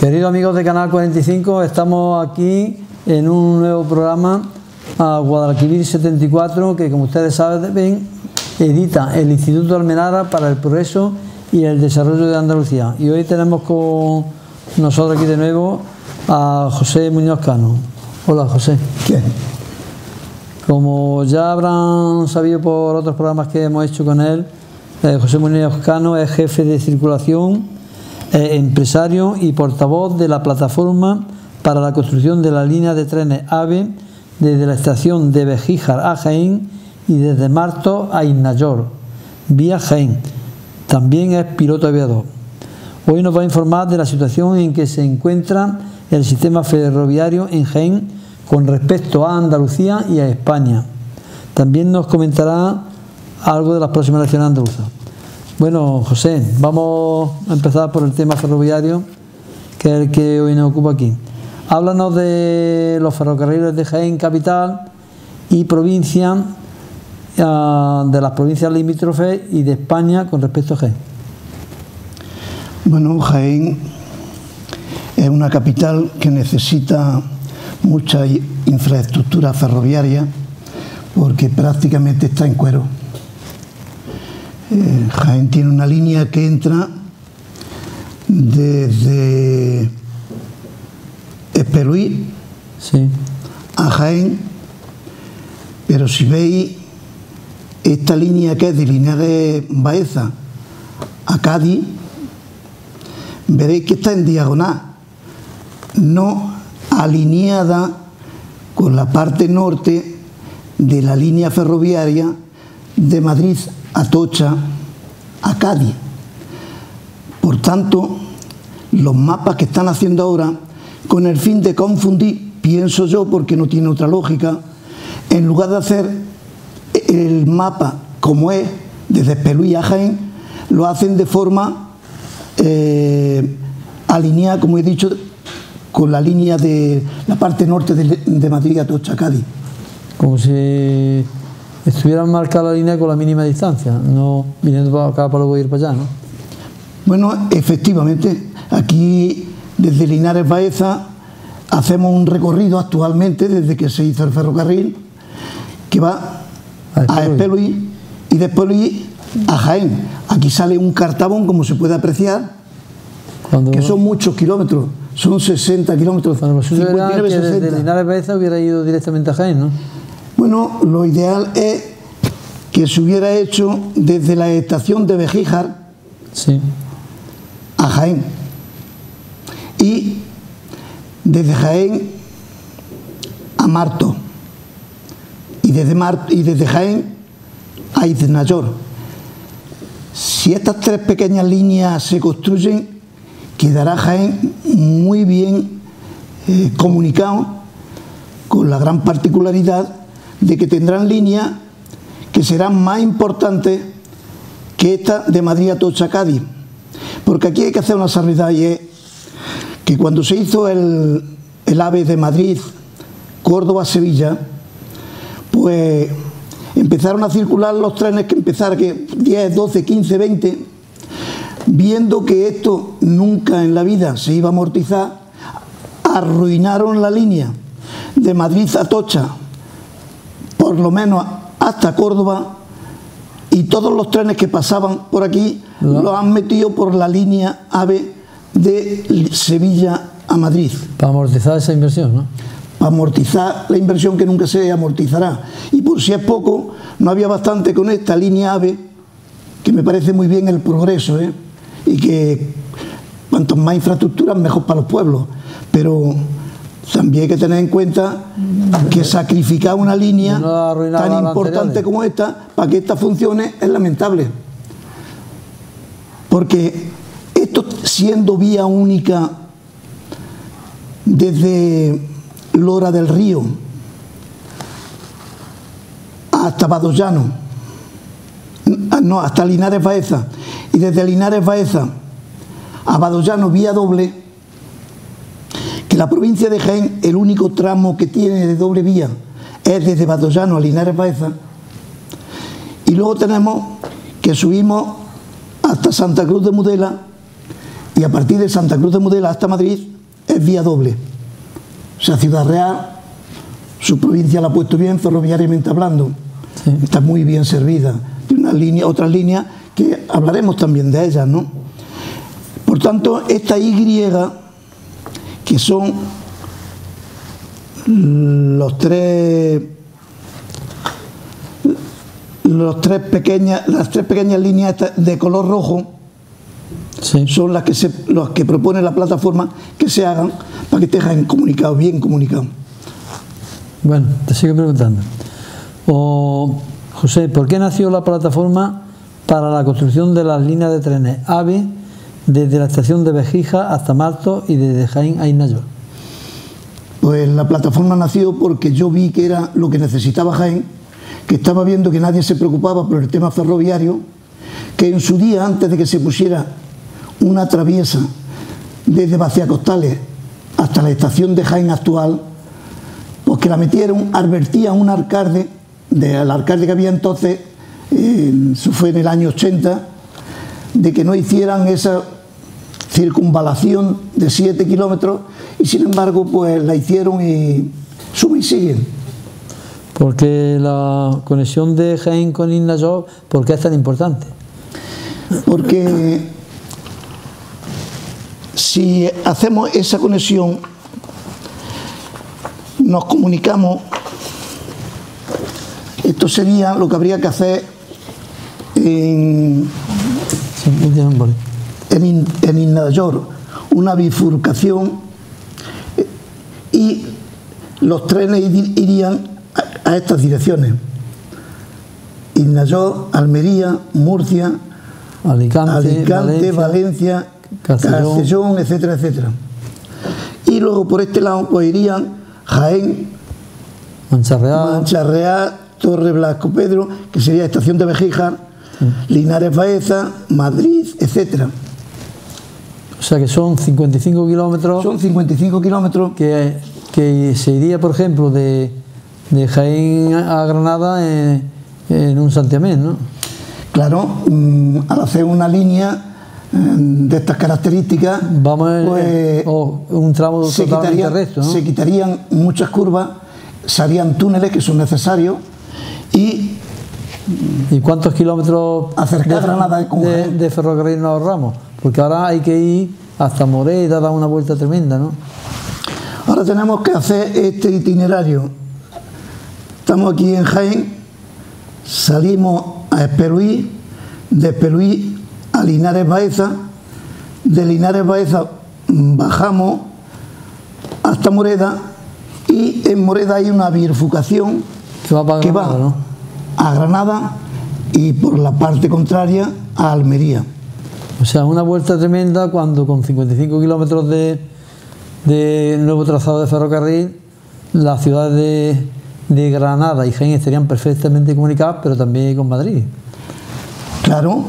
Queridos amigos de Canal 45, estamos aquí en un nuevo programa a Guadalquivir 74 que como ustedes saben edita el Instituto Almenara para el Progreso y el Desarrollo de Andalucía. Y hoy tenemos con nosotros aquí de nuevo a José Muñoz Cano. Hola José. ¿Qué? Como ya habrán sabido por otros programas que hemos hecho con él, eh, José Muñoz Cano es jefe de circulación eh, empresario y portavoz de la plataforma para la construcción de la línea de trenes AVE desde la estación de Bejíjar a Jaén y desde Marto a Innayor, vía Jaén. También es piloto aviador. Hoy nos va a informar de la situación en que se encuentra el sistema ferroviario en Jaén con respecto a Andalucía y a España. También nos comentará algo de las próximas elecciones andaluzas. Bueno, José, vamos a empezar por el tema ferroviario, que es el que hoy nos ocupa aquí. Háblanos de los ferrocarriles de Jaén Capital y provincia, ah, de las provincias limítrofes y de España con respecto a Jaén. Bueno, Jaén es una capital que necesita mucha infraestructura ferroviaria porque prácticamente está en cuero eh, Jaén tiene una línea que entra desde Esperuí a Jaén, pero si veis esta línea que es de línea de Baeza a Cádiz, veréis que está en diagonal, no alineada con la parte norte de la línea ferroviaria de Madrid Atocha, a Cádiz. Por tanto, los mapas que están haciendo ahora, con el fin de confundir, pienso yo, porque no tiene otra lógica, en lugar de hacer el mapa como es, desde Peluí a Jaén, lo hacen de forma eh, alineada, como he dicho, con la línea de la parte norte de, Madrid, Atocha, Cádiz. Como si estuvieran marcada la línea con la mínima distancia, no viniendo para acá para luego ir para allá, ¿no? Bueno, efectivamente, aquí desde Linares Baeza hacemos un recorrido actualmente desde que se hizo el ferrocarril que va a Espeluí y de Espeluí a Jaén. Aquí sale un cartabón, como se puede apreciar, que son muchos kilómetros, son 60 kilómetros. Bueno, que desde Linares Baeza hubiera ido directamente a Jaén, ¿no? Bueno, lo ideal es que se hubiera hecho desde la estación de Bejíjar a Jaén. Y desde Jaén a Marto. Y desde, y desde Jaén a Iznayor. Si estas tres pequeñas líneas se construyen, quedará Jaén muy bien eh, comunicado con la gran particularidad de que tendrán líneas que serán más importantes que esta de Madrid a Tocha Cádiz. Porque aquí hay que hacer una salvedad y es que cuando se hizo el, el AVE de Madrid, Córdoba, Sevilla, pues empezaron a circular los trenes que empezaron, que 10, 12, 15, 20, viendo que esto nunca en la vida se iba a amortizar, arruinaron la línea de Madrid a Tocha por lo menos hasta Córdoba y todos los trenes que pasaban por aquí los han metido por la línea AVE de Sevilla a Madrid. Para amortizar esa inversión, ¿no? Para amortizar la inversión que nunca se amortizará. Y por si es poco, no había bastante con esta línea AVE, que me parece muy bien el progreso, ¿eh? y que cuanto más infraestructuras, mejor para los pueblos. Pero también hay que tener en cuenta que sacrificar una línea tan importante como esta para que esta funcione es lamentable. Porque esto siendo vía única desde Lora del Río hasta Badollano, no, hasta Linares Baeza, y desde Linares Baeza a Badollano vía doble, que la provincia de Jaén, el único tramo que tiene de doble vía es desde Badollano a Linares Baeza, y luego tenemos que subimos hasta Santa Cruz de Mudela, y a partir de Santa Cruz de Mudela hasta Madrid, es vía doble. O sea, Ciudad Real, su provincia la ha puesto bien ferroviariamente hablando. Está muy bien servida. Tiene una línea, otras líneas que hablaremos también de ellas, ¿no? Por tanto, esta Y, que son los tres los tres pequeñas, las tres pequeñas líneas de color rojo son las que, se, los que propone la plataforma que se hagan para que estén comunicados, bien comunicados. Bueno, te sigo preguntando. O, José, ¿por qué nació la plataforma para la construcción de las líneas de trenes AVE desde la estación de Bejija hasta Marto y desde Jaén a Inayor? Pues la plataforma nació porque yo vi que era lo que necesitaba Jaén que estaba viendo que nadie se preocupaba por el tema ferroviario, que en su día, antes de que se pusiera una traviesa desde Vaciacostales hasta la estación de Jaén actual, pues que la metieron, advertía un alcalde, del alcalde que había entonces, eso fue en el año 80, de que no hicieran esa circunvalación de 7 kilómetros y sin embargo pues la hicieron y sube y siguen. Porque la conexión de Jaén con Innayó, ¿por qué es tan importante? Porque si hacemos esa conexión, nos comunicamos, esto sería lo que habría que hacer en, en, en una bifurcación y los trenes irían a estas direcciones. Ignayó, Almería, Murcia, Alicante, Valencia, Castellón. etcétera, etcétera. Y luego por este lado pues irían Jaén, Mancha Torre Blasco Pedro, que sería estación de Bejíjar, Linares Baeza, Madrid, etcétera. O sea que son 55 kilómetros. Son 55 kilómetros. Que, que se iría, por ejemplo, de, de Jaén a Granada en, un santiamén, ¿no? Claro, mm, al hacer una línea mm, de estas características, Vamos pues, un tramo se quitarían, recto, se quitarían muchas curvas, se harían túneles que son necesarios y ¿Y cuántos kilómetros acercar de, de, ferrocarril nos ahorramos? Porque ahora hay que ir hasta Moreda, dar una vuelta tremenda, ¿no? Ahora tenemos que hacer este itinerario. Estamos aquí en Jaén, salimos a Esperuí, de Esperuí a Linares Baeza, de Linares Baeza bajamos hasta Moreda y en Moreda hay una bifurcación que va, a Granada y por la parte contraria a Almería. O sea, una vuelta tremenda cuando con 55 kilómetros de, de nuevo trazado de ferrocarril, la ciudad de de Granada y Jaén estarían perfectamente comunicadas, pero también con Madrid. Claro,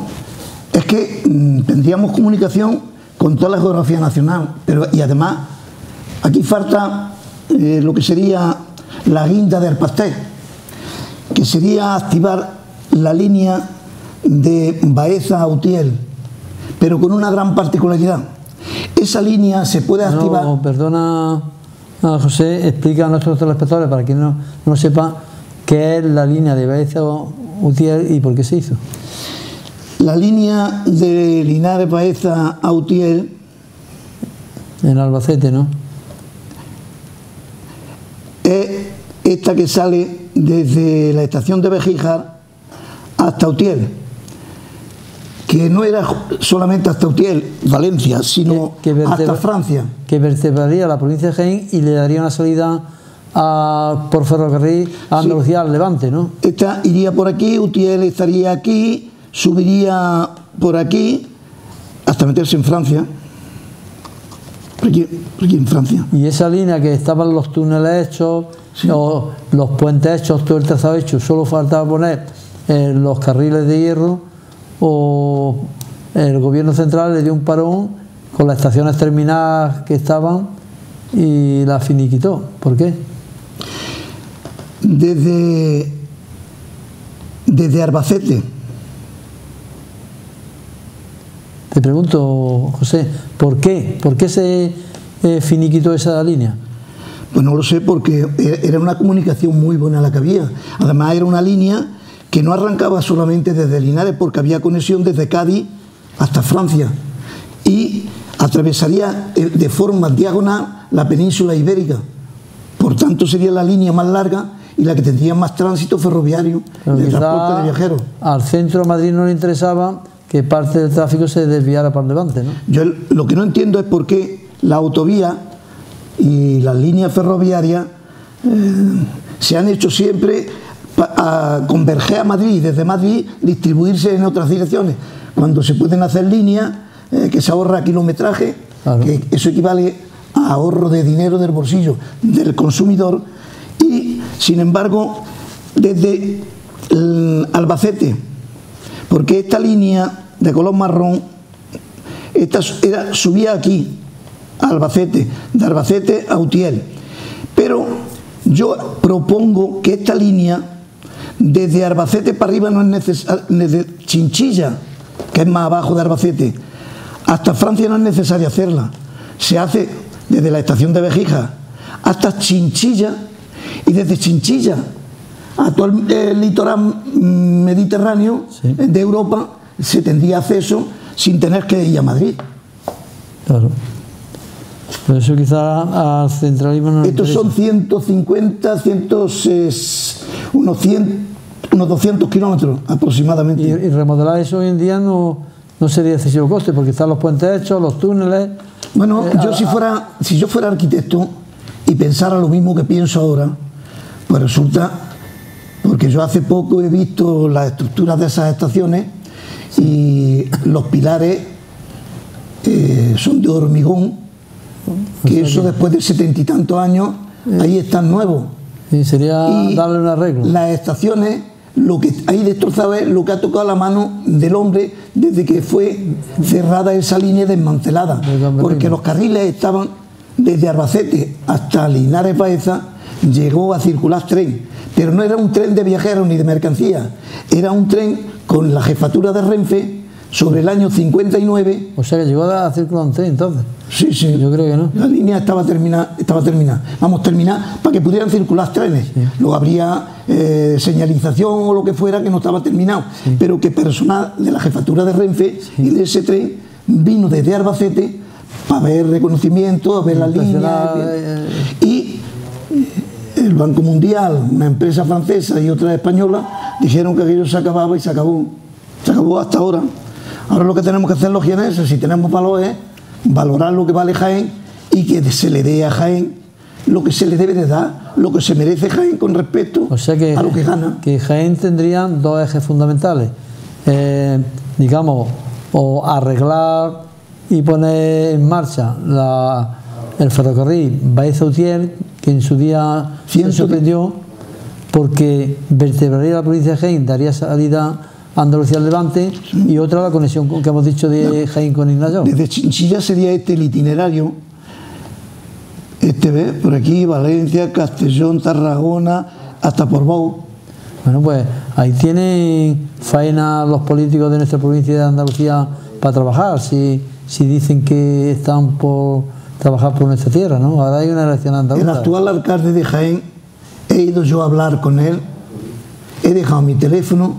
es que mm, tendríamos comunicación con toda la geografía nacional, pero y además aquí falta eh, lo que sería la guinda del pastel, que sería activar la línea de Baeza a Utiel, pero con una gran particularidad. Esa línea se puede activar. No, perdona José, explica a nuestros telespectadores, para quien no, no sepa, qué es la línea de Baeza Utiel y por qué se hizo. La línea de Linares Baeza a Utiel. En Albacete, ¿no? Es esta que sale desde la estación de Bejijar hasta Utiel que no era solamente hasta Utiel, Valencia, sino hasta Francia. Que vertebraría la provincia de Jaén y le daría una salida por ferrocarril a Andalucía, al Levante, ¿no? Esta iría por aquí, Utiel estaría aquí, subiría por aquí, hasta meterse en Francia. Por aquí, en Francia. Y esa línea que estaban los túneles hechos, los, puentes hechos, todo el trazado hecho, solo faltaba poner eh, los carriles de hierro o el gobierno central le dio un parón con las estaciones terminadas que estaban y la finiquitó. ¿Por qué? Desde, desde Arbacete. Te pregunto, José, ¿por qué? ¿Por qué se eh, finiquitó esa línea? Pues no lo sé porque era una comunicación muy buena la que había. Además era una línea que no arrancaba solamente desde Linares porque había conexión desde Cádiz hasta Francia y atravesaría eh, de forma diagonal la península ibérica. Por tanto sería la línea más larga y la que tendría más tránsito ferroviario de transporte de viajeros. Al centro de Madrid no le interesaba que parte del tráfico se desviara para el Levante, ¿no? Yo lo que no entiendo es por qué la autovía y las líneas ferroviarias eh, se han hecho siempre a converger a Madrid y desde Madrid distribuirse en otras direcciones. Cuando se pueden hacer líneas eh, que se ahorra kilometraje, que eso equivale a ahorro de dinero del bolsillo del consumidor y sin embargo desde Albacete, porque esta línea de color marrón esta era, subía aquí a Albacete, de Albacete a Utiel, pero yo propongo que esta línea desde Arbacete para arriba no es necesario, desde Chinchilla, que es más abajo de Arbacete, hasta Francia no es necesario hacerla. Se hace desde la estación de Bejija hasta Chinchilla y desde Chinchilla a todo el, litoral mediterráneo de Europa se tendría acceso sin tener que ir a Madrid. Claro. Por eso quizá al centralismo no Estos son 150, 100, unos 100 unos 200 kilómetros aproximadamente. Y, remodelar eso hoy en día no, no sería excesivo coste, porque están los puentes hechos, los túneles. Bueno, eh, yo si fuera, si yo fuera arquitecto y pensara lo mismo que pienso ahora, pues resulta, porque yo hace poco he visto las estructuras de esas estaciones y los pilares eh, son de hormigón, que eso después de setenta y tantos años, ahí están nuevos. Y sería darle un arreglo. Las estaciones lo que hay destrozado es lo que ha tocado la mano del hombre desde que fue cerrada esa línea desmantelada. Porque los carriles estaban desde Arbacete hasta Linares Baeza, llegó a circular tren. Pero no era un tren de viajeros ni de mercancías, era un tren con la jefatura de Renfe sobre el año 59. O sea que llegó a circular un tren entonces. Sí, sí. Yo creo que no. La línea estaba terminada, estaba terminada. Vamos, terminar para que pudieran circular trenes. Luego habría eh, señalización o lo que fuera que no estaba terminado. Pero que personal de la jefatura de Renfe y de ese tren vino desde Arbacete para ver reconocimiento, a ver la línea. Eh, y el Banco Mundial, una empresa francesa y otra española, dijeron que aquello se acababa y se acabó. Se acabó hasta ahora. Ahora lo que tenemos que hacer los jienenses, si tenemos valores, valorar lo que vale Jaén y que se le dé a Jaén lo que se le debe de dar, lo que se merece Jaén con respecto a lo que gana. Que Jaén tendría dos ejes fundamentales. Eh, digamos, o arreglar y poner en marcha el ferrocarril Baeza-Utiel, que en su día se sorprendió porque vertebraría la provincia de Jaén, daría salida Andalucía al Levante y otra la conexión que hemos dicho de Jaén con Ignacio. Desde Chinchilla sería este el itinerario. Este ve por aquí, Valencia, Castellón, Tarragona, hasta Porbau. Bueno, pues ahí tienen faena los políticos de nuestra provincia de Andalucía para trabajar, si, si dicen que están por trabajar por nuestra tierra, ¿no? Ahora hay una elección andaluza. El actual alcalde de Jaén, he ido yo a hablar con él, he dejado mi teléfono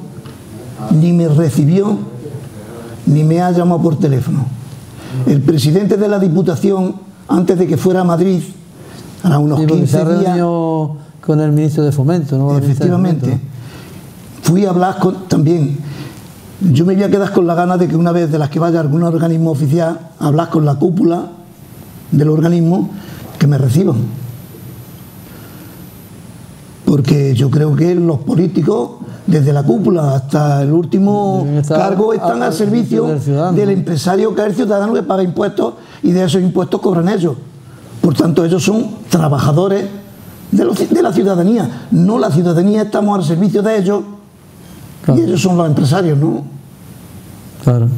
ni me recibió, ni me ha llamado por teléfono. El presidente de la Diputación, antes de que fuera a Madrid, a unos 15 días... con el ministro de Fomento, ¿no? Efectivamente. Fui a hablar con, también. Yo me voy a quedar con la gana de que una vez de las que vaya algún organismo oficial, a hablar con la cúpula del organismo, que me reciban. Porque yo creo que los políticos desde la cúpula hasta el último cargo están al servicio del, empresario que es el ciudadano que paga impuestos y de esos impuestos cobran ellos. Por tanto, ellos son trabajadores de, la ciudadanía. No la ciudadanía estamos al servicio de ellos y ellos son los empresarios, ¿no? Claro.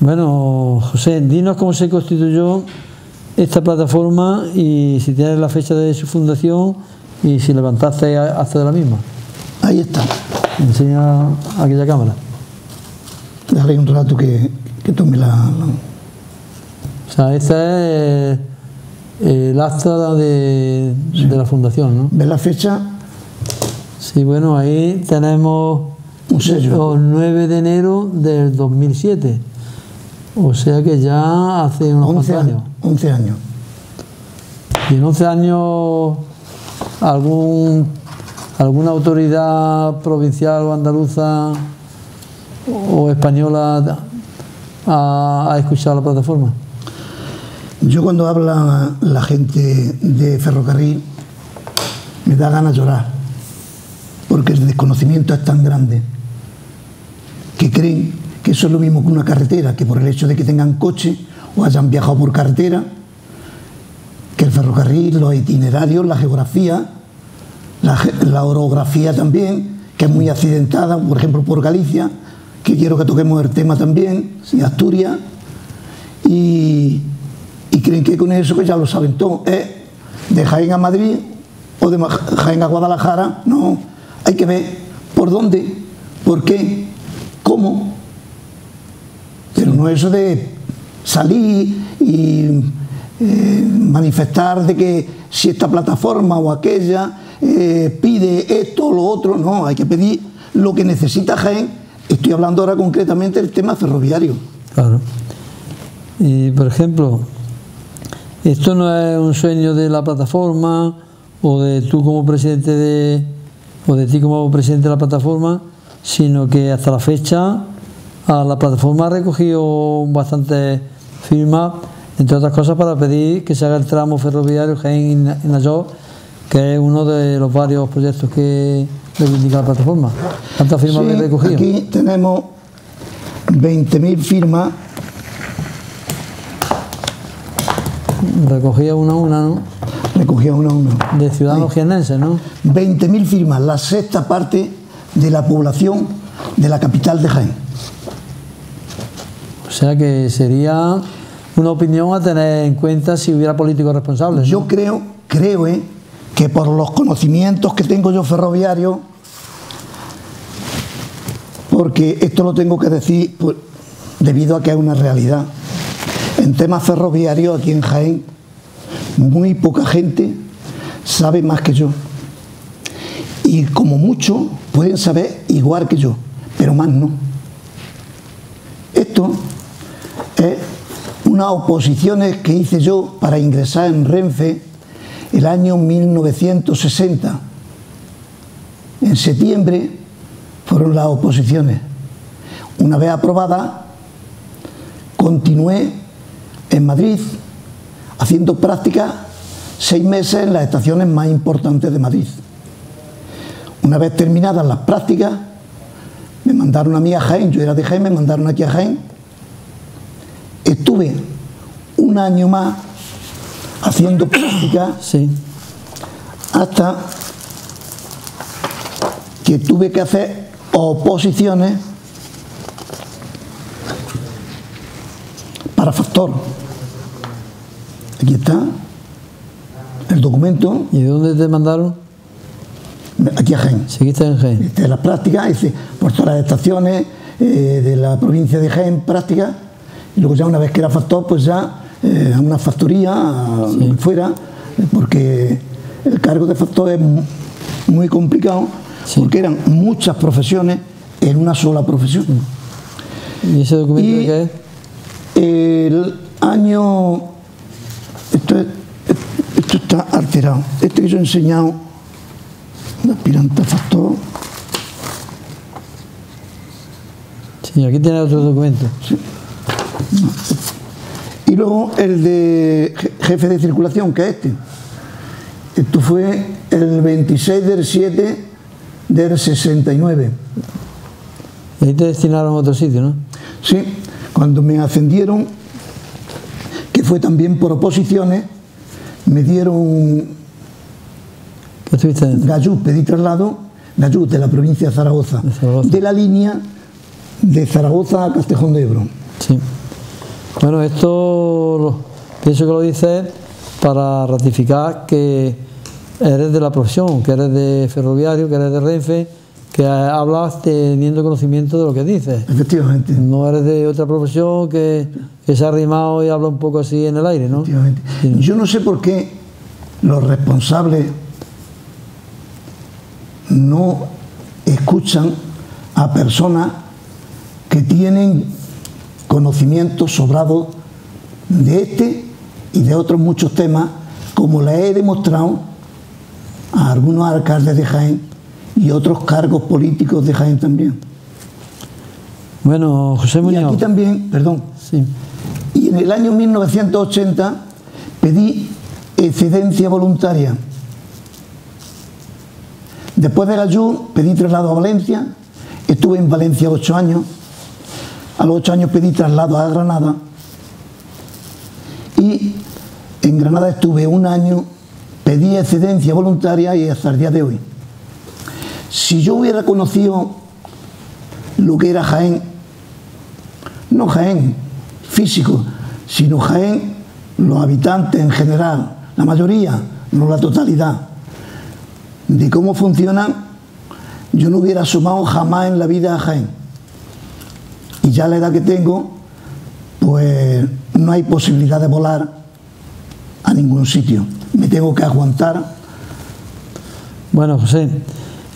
Bueno, José, dinos cómo se constituyó esta plataforma y si tienes la fecha de su fundación y si levantaste hasta de la misma. Ahí está. Enseña aquella cámara. Déjale un rato que, que tome la, O sea, este es el acta de, de, la fundación, ¿no? ¿Ves la fecha? Sí, bueno, ahí tenemos un sello. el 9 de enero del 2007. O sea que ya hace unos 11 años. 11 años. Y en 11 años algún alguna autoridad provincial o andaluza o española ha, ha escuchado la plataforma. Yo cuando habla la gente de ferrocarril me da ganas de llorar, porque el desconocimiento es tan grande que creen que eso es lo mismo que una carretera, que por el hecho de que tengan coche o hayan viajado por carretera, que el ferrocarril, los itinerarios, la geografía, la, orografía también, que es muy accidentada, por ejemplo por Galicia, que quiero que toquemos el tema también, y Asturias, y, creen que con eso que ya lo saben todo, es de Jaén a Madrid o de Jaén a Guadalajara, no, hay que ver por dónde, por qué, cómo, pero no eso de salir y eh, manifestar de que si esta plataforma o aquella eh, pide esto o lo otro, no, hay que pedir lo que necesita Jaén. Estoy hablando ahora concretamente del tema ferroviario. Claro. Y por ejemplo, esto no es un sueño de la plataforma o de tú como presidente de o de ti como presidente de la plataforma, sino que hasta la fecha a la plataforma ha recogido bastante firmas, entre otras cosas para pedir que se haga el tramo ferroviario Jaén-Nayo, que es uno de los varios proyectos que reivindica la plataforma. ¿Cuántas firmas Sí, habéis recogido? Aquí tenemos 20.000 firmas, Recogía una a una, ¿no? recogidas uno a uno. De ciudadanos jiennenses, ¿no? 20.000 firmas, la sexta parte de la población de la capital de Jaén. O sea que sería una opinión a tener en cuenta si hubiera políticos responsables. Yo creo, creo eh, que por los conocimientos que tengo yo ferroviarios, porque esto lo tengo que decir pues, debido a que es una realidad. En temas ferroviarios aquí en Jaén, muy poca gente sabe más que yo. Y como mucho pueden saber igual que yo, pero más no. Esto es unas oposiciones que hice yo para ingresar en Renfe el año 1960. En septiembre fueron las oposiciones. Una vez aprobadas, continué en Madrid haciendo prácticas seis meses en las estaciones más importantes de Madrid. Una vez terminadas las prácticas, me mandaron a mí a Jaén, yo era de Jaén, me mandaron aquí a Jaén. Estuve un año más haciendo prácticas Sí. hasta que tuve que hacer oposiciones para factor. Aquí está el documento, ¿Y de dónde te mandaron? aquí a Jaén. Seguiste en Jaén. de las prácticas, por todas las estaciones eh, de la provincia de Jaén, prácticas, y luego ya una vez que era factor, pues ya eh, a una factoría, a lo que fuera, eh, porque el cargo de factor es mu- muy complicado, Sí. porque eran muchas profesiones en una sola profesión. ¿Y ese documento Y- de qué es? El año, esto, es- esto está alterado, este que yo he enseñado, aspirante a factor, Sí, aquí tiene otro documento. Y luego el de je- jefe de circulación, que es este. Esto fue el 26 del 7 del 69. Y ahí te destinaron a otro sitio, ¿no? Sí, cuando me ascendieron, que fue también por oposiciones, me dieron ¿Qué estuviste? Gallú, pedí traslado, Gallú de la provincia de Zaragoza, De Zaragoza. de la línea de Zaragoza a Castejón de Ebro. Bueno, esto lo- pienso que lo dices para ratificar que eres de la profesión, que eres de ferroviario, que eres de Renfe, que hablas teniendo conocimiento de lo que dices. Efectivamente. No eres de otra profesión que, se ha arrimado y habla un poco así en el aire, ¿no? Efectivamente. Yo no sé por qué los responsables no escuchan a personas que tienen conocimiento sobrado de este y de otros muchos temas, como le he demostrado a algunos alcaldes de Jaén y otros cargos políticos de Jaén también. Bueno, José Muñoz. Y aquí también, perdón. Sí. Y en el año 1980 pedí excedencia voluntaria. Después de Gallú pedí traslado a Valencia, estuve en Valencia ocho años, a los ocho años pedí traslado a Granada y en Granada estuve un año, pedí excedencia voluntaria y hasta el día de hoy. Si yo hubiera conocido lo que era Jaén, no Jaén físico, sino Jaén, los habitantes en general, la mayoría, no la totalidad, de cómo funcionan, yo no hubiera sumado jamás en la vida a Jaén. Y ya la edad que tengo, pues no hay posibilidad de volar a ningún sitio. Me tengo que aguantar. Bueno, José,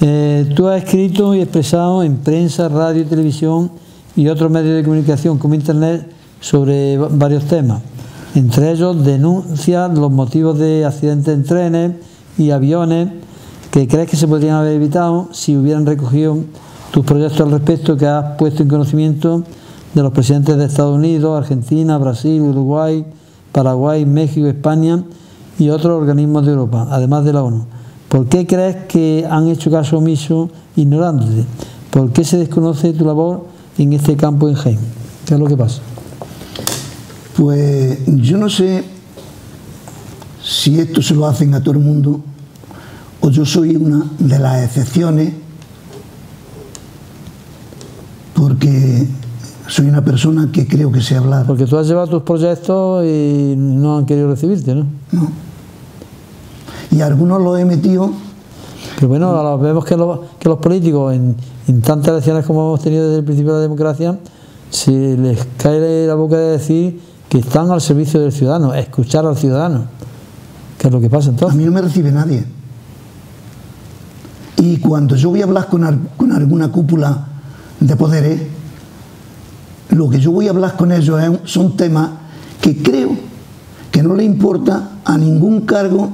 eh, tú has escrito y expresado en prensa, radio televisión y otros medios de comunicación como Internet sobre varios temas. Entre ellos denuncias los motivos de accidentes en trenes y aviones que crees que se podrían haber evitado si hubieran recogido tus proyectos al respecto que has puesto en conocimiento de los presidentes de Estados Unidos, Argentina, Brasil, Uruguay, Paraguay, México, España y otros organismos de Europa, además de la ONU. ¿Por qué crees que han hecho caso omiso ignorándote? ¿Por qué se desconoce tu labor en este campo en Jaén? ¿Qué es lo que pasa? Pues yo no sé si esto se lo hacen a todo el mundo o yo soy una de las excepciones porque soy una persona que creo que sé hablar. Porque tú has llevado tus proyectos y no han querido recibirte, ¿no? No. Y algunos los he metido. Pero bueno, vemos que los, que los políticos, en, tantas elecciones como hemos tenido desde el principio de la democracia, se les cae la boca de decir que están al servicio del ciudadano, escuchar al ciudadano. ¿Qué es lo que pasa entonces? A mí no me recibe nadie. Y cuando yo voy a hablar con, con alguna cúpula de poderes, lo que yo voy a hablar con ellos son temas que creo que no le importa a ningún cargo,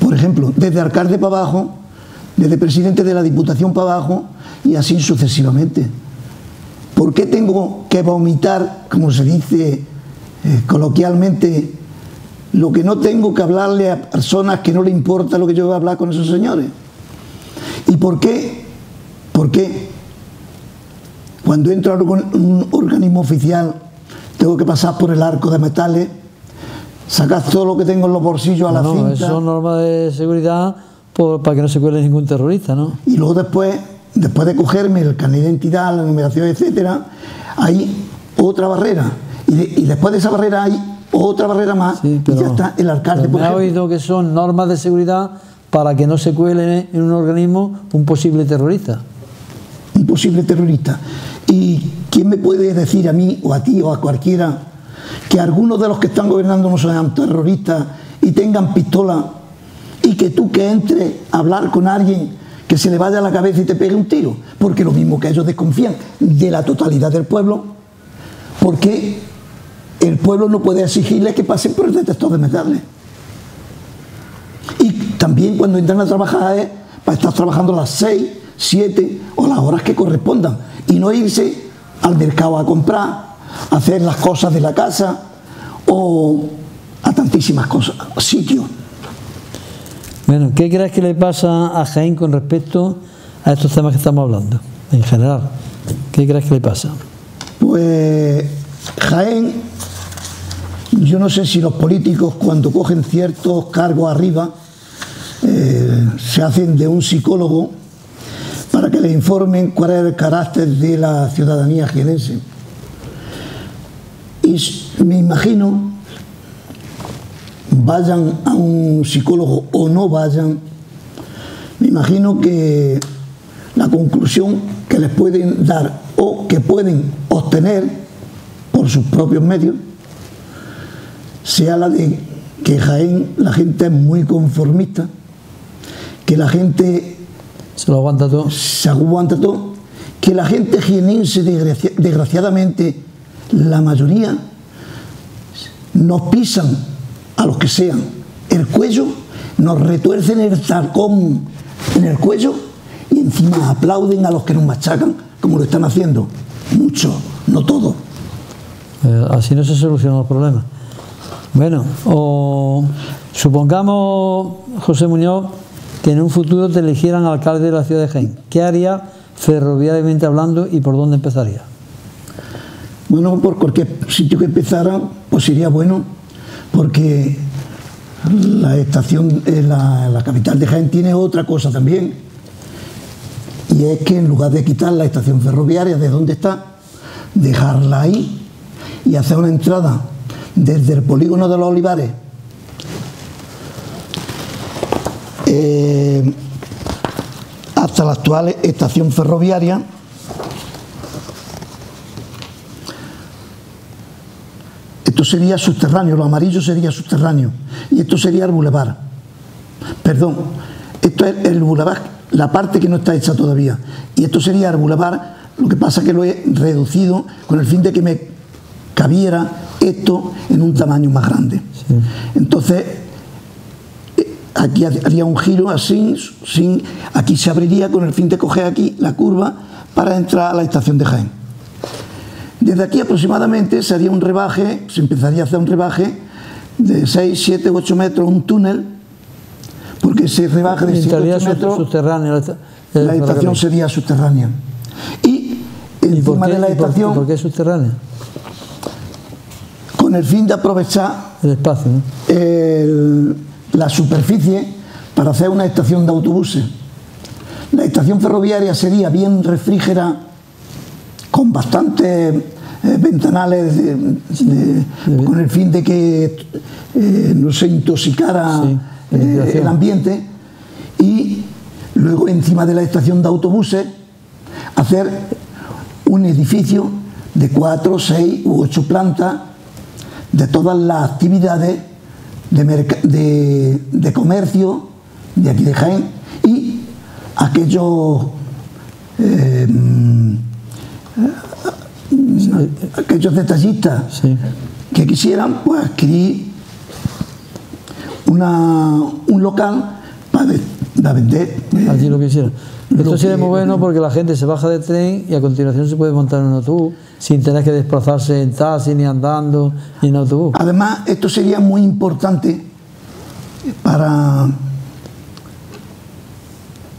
por ejemplo, desde alcalde para abajo, desde presidente de la Diputación para abajo y así sucesivamente. ¿Por qué tengo que vomitar, como se dice eh, coloquialmente, lo que no tengo que hablarle a personas que no le importa lo que yo voy a hablar con esos señores? ¿Y por qué? ¿Por qué cuando entro a un organismo oficial, tengo que pasar por el arco de metales, sacar todo lo que tengo en los bolsillos a la no, cinta. Eso son normas de seguridad para que no se cuele ningún terrorista, ¿no? Y luego después, después de cogerme el carnet de identidad, la numeración, etcétera, hay otra barrera. Y, después de esa barrera hay otra barrera más y ya está el alcalde. Por me ha oído que son normas de seguridad para que no se cuele en un organismo un posible terrorista. Un posible terrorista. ¿Y quién me puede decir a mí o a ti o a cualquiera que algunos de los que están gobernando no sean terroristas y tengan pistola y que tú que entres a hablar con alguien que se le vaya a la cabeza y te pegue un tiro? Porque lo mismo que ellos desconfían de la totalidad del pueblo, porque el pueblo no puede exigirles que pasen por el detector de metales. Y también cuando entran a trabajar para estar trabajando a las 6, 7 o las horas que correspondan y no irse al mercado a comprar, a hacer las cosas de la casa o a tantísimas cosas, sitios. Bueno, ¿qué crees que le pasa a Jaén con respecto a estos temas que estamos hablando, en general? ¿Qué crees que le pasa? Pues Jaén, yo no sé si los políticos cuando cogen ciertos cargos arriba, eh, se hacen de un psicólogo para que le informen cuál es el carácter de la ciudadanía jienense. Y me imagino, vayan a un psicólogo o no vayan, me imagino que la conclusión que les pueden dar o que pueden obtener por sus propios medios sea la de que Jaén la gente es muy conformista, que la gente se lo aguanta todo, se aguanta todo, que la gente jienense desgraciadamente la mayoría nos pisan a los que sean el cuello, nos retuercen el zarcón en el cuello y encima aplauden a los que nos machacan, como lo están haciendo. Mucho, no todo. Eh, así no se solucionan los problemas. Bueno, o supongamos, José Muñoz, que en un futuro te eligieran alcalde de la ciudad de Jaén. ¿Qué haría ferroviariamente hablando y por dónde empezaría? Bueno, por cualquier sitio que empezara, pues sería bueno, porque la estación, eh, la, capital de Jaén tiene otra cosa también, y es que en lugar de quitar la estación ferroviaria de donde está, dejarla ahí y hacer una entrada desde el polígono de los Olivares eh, hasta la actual estación ferroviaria. Esto sería subterráneo, lo amarillo sería subterráneo. Y esto sería el bulevar. Perdón, esto es el bulevar la parte que no está hecha todavía. Y esto sería el bulevar lo que pasa es que lo he reducido con el fin de que me cabiera esto en un tamaño más grande. Entonces, aquí haría un giro así, sin, aquí se abriría con el fin de coger aquí la curva para entrar a la estación de Jaén. Desde aquí aproximadamente se haría un rebaje, se empezaría a hacer un rebaje de 6, 7, 8 metros, un túnel, porque ese rebaje de 7, 8 metros, subterráneo, la estación sería subterránea. Y encima de la estación... ¿Por qué subterránea? con el fin de aprovechar el espacio, la superficie para hacer una estación de autobuses. La estación ferroviaria sería bien refrígera, con bastantes eh, ventanales con el fin de que eh, no se intoxicara eh, el ambiente y luego encima de la estación de autobuses hacer un edificio de cuatro, seis u ocho plantas de todas las actividades de, de, comercio de aquí de Jaén y aquellos eh, aquellos detallistas que quisieran pues adquirir una, un local para, vender. Allí lo quisieran. Esto sería muy bueno porque la gente se baja del tren y a continuación se puede montar en un autobús sin tener que desplazarse en taxi, ni andando, ni en autobús. Además, esto sería muy importante para,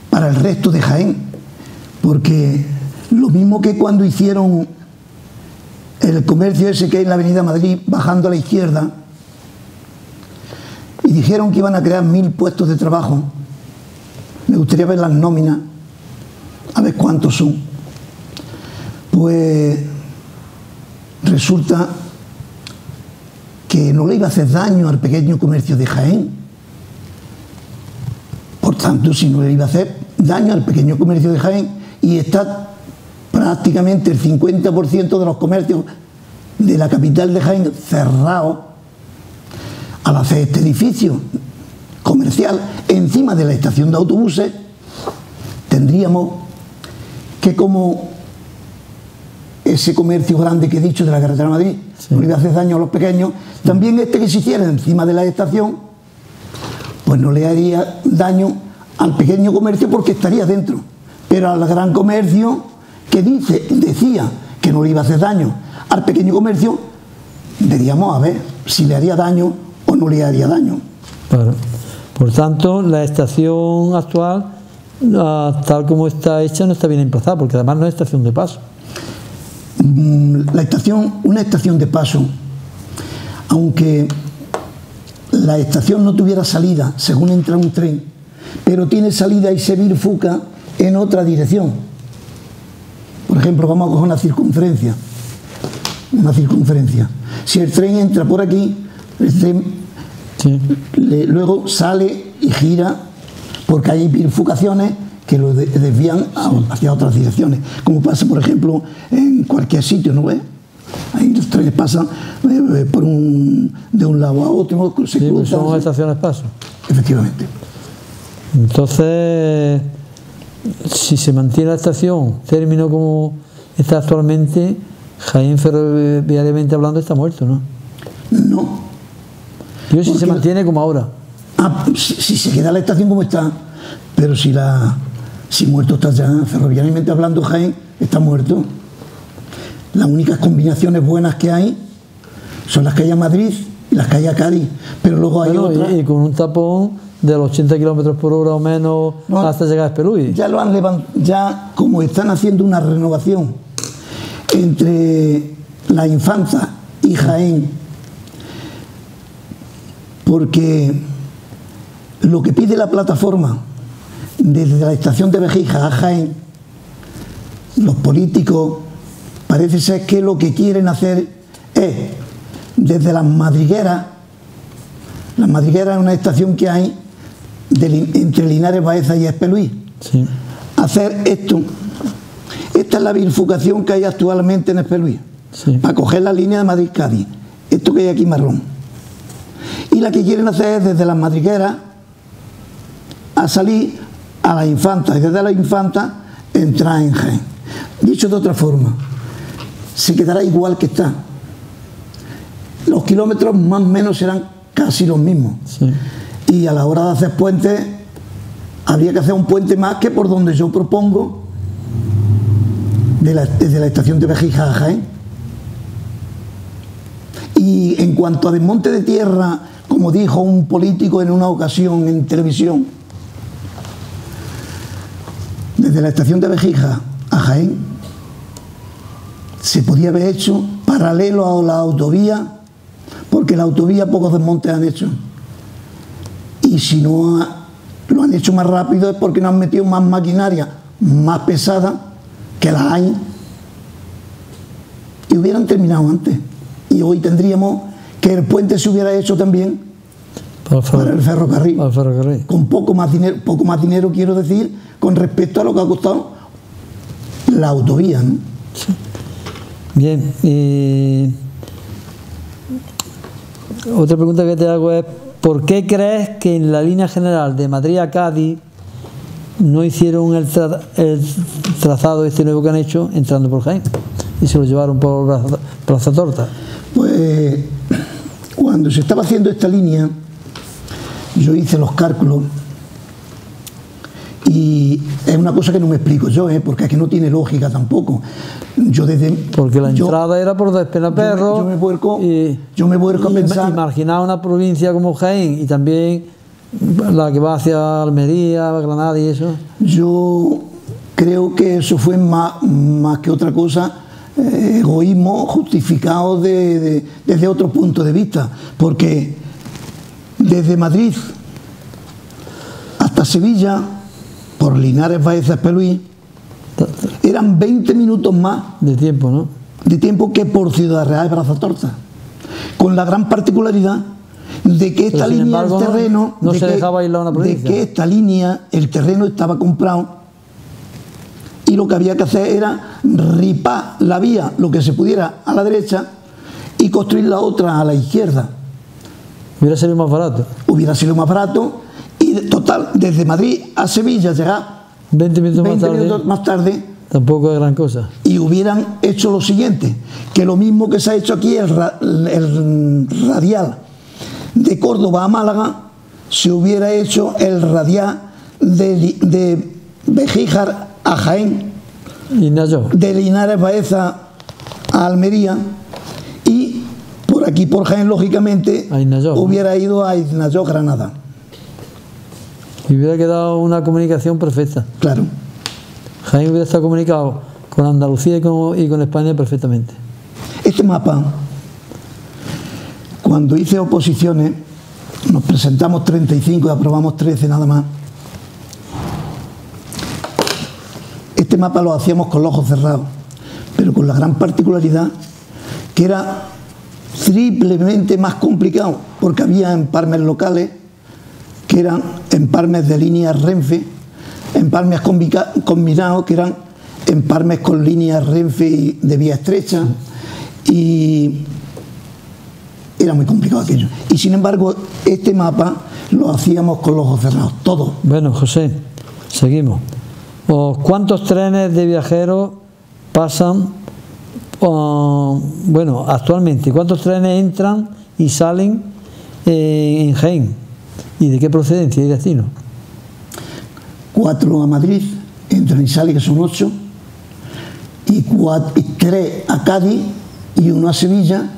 para el resto de Jaén, porque lo mismo que cuando hicieron el comercio ese que hay en la Avenida Madrid, bajando a la izquierda, y dijeron que iban a crear mil puestos de trabajo, me gustaría ver las nóminas a ver cuántos son. Pues resulta que no le iba a hacer daño al pequeño comercio de Jaén. Por tanto, si no le iba a hacer daño al pequeño comercio de Jaén y está prácticamente el 50% de los comercios de la capital de Jaén cerrados, al hacer este edificio comercial encima de la estación de autobuses, tendríamos que como ese comercio grande que he dicho de la carretera de Madrid no le hace daño a los pequeños, también este que se hiciera encima de la estación, pues no le haría daño al pequeño comercio porque estaría dentro. Pero al gran comercio que dice, decía que no le iba a hacer daño al pequeño comercio, veríamos a ver si le haría daño o no le haría daño. Por tanto, la estación actual tal como está hecha, no está bien emplazada, porque además no es estación de paso. Mm, la estación, una estación de paso, aunque la estación no tuviera salida según entra un tren, pero tiene salida y se bifurca en otra dirección. Por ejemplo, vamos a coger una circunferencia. Una circunferencia. Si el tren entra por aquí, el tren luego sale y gira porque hay bifurcaciones que lo desvían hacia otras direcciones, como pasa, por ejemplo, en cualquier sitio, ¿no ves? Ahí los trenes pasan eh, por un, de un lado a otro, se sí, pues son estaciones paso. Efectivamente. Entonces, si se mantiene la estación, término como está actualmente, Jaén ferroviariamente hablando está muerto, ¿no? No. Yo si se mantiene como ahora. Ah, si, se queda la estación como está, pero si la si muerto está ya, ferroviariamente hablando, Jaén está muerto. Las únicas combinaciones buenas que hay son las que hay a Madrid y las que hay a Cádiz, pero luego hay otras. Y, con un tapón de los 80 kilómetros por hora o menos hasta llegar a Espelúi. Ya lo han levantado, ya como están haciendo una renovación entre la Infanza y Jaén, porque lo que pide la plataforma desde la estación de Vejija a Jaén, los políticos parece ser que lo que quieren hacer es desde las madrigueras, las madrigueras es una estación que hay entre Linares, Baeza y Espeluí, hacer esto. Esta es la bifurcación que hay actualmente en Espelúi, para coger la línea de Madrid-Cádiz, esto que hay aquí marrón. Y la que quieren hacer es desde las madrigueras a salir a la infanta, y desde la infanta entrar en Jaén. Dicho de otra forma, se quedará igual que está. Los kilómetros más o menos serán casi los mismos. Y a la hora de hacer puentes, habría que hacer un puente más que por donde yo propongo desde la estación de Bejija a Jaén. Y en cuanto a desmonte de tierra, como dijo un político en una ocasión en televisión, desde la estación de Bejija a Jaén, se podía haber hecho paralelo a la autovía, porque la autovía pocos desmontes han hecho. Y si no lo han hecho más rápido es porque no han metido más maquinaria más pesada que la hay, y hubieran terminado antes. Y hoy tendríamos que el puente se hubiera hecho también para, el ferrocarril, Con poco más dinero, poco más dinero quiero decir, con respecto a lo que ha costado la autovía. Bien, y otra pregunta que te hago es, ¿por qué crees que en la línea general de Madrid a Cádiz no hicieron el, trazado este nuevo que han hecho entrando por Jaén y se lo llevaron por Plaza Torta? Pues cuando se estaba haciendo esta línea, yo hice los cálculos y es una cosa que no me explico yo, ¿eh? porque es que no tiene lógica tampoco. Yo desde, porque la entrada era por Despenaperro. Yo me, yo me vuelco, y, yo me vuelco a pensar. Imaginar una provincia como Jaén y también la que va hacia Almería, Granada y eso. Yo creo que eso fue más, más que otra cosa eh, egoísmo justificado desde otro punto de vista, porque desde Madrid hasta Sevilla, por Linares, Baeza, Peluí, eran 20 minutos más de tiempo, ¿no? De tiempo que por Ciudad Real y Torta, con la gran particularidad de que esta línea del terreno no, se dejaba ir a una de que esta línea el terreno estaba comprado y lo que había que hacer era ripar la vía lo que se pudiera a la derecha y construir la otra a la izquierda. Hubiera sido más barato. Hubiera sido más barato y total, desde Madrid a Sevilla llegar 20 minutos, más, tarde, más tarde. Tampoco es gran cosa. Y hubieran hecho lo siguiente, que lo mismo que se ha hecho aquí, el, el radial de Córdoba a Málaga, se hubiera hecho el radial de, de Bejíjar a Jaén, de Linares Baeza a Almería y por aquí por Jaén, lógicamente, hubiera ido a Iznayó, Granada. Y hubiera quedado una comunicación perfecta. Claro. Jaén hubiera estado comunicado con Andalucía y con, y con España perfectamente. Este mapa, cuando hice oposiciones, nos presentamos 35 y aprobamos 13 nada más. Este mapa lo hacíamos con los ojos cerrados, pero con la gran particularidad que era triplemente más complicado, porque había emparmes locales, que eran emparmes de líneas Renfe, empalmes combinados que eran empalmes con líneas Renfe de vía estrecha y era muy complicado aquello. Y sin embargo, este mapa lo hacíamos con los ojos cerrados, todo. Bueno, José, seguimos. ¿Cuántos trenes de viajeros pasan, bueno, actualmente, cuántos trenes entran y salen eh, en Jaén? ¿Y de qué procedencia y destino? Cuatro a Madrid, entran y salen, que son ocho, y, tres a Cádiz y uno a Sevilla,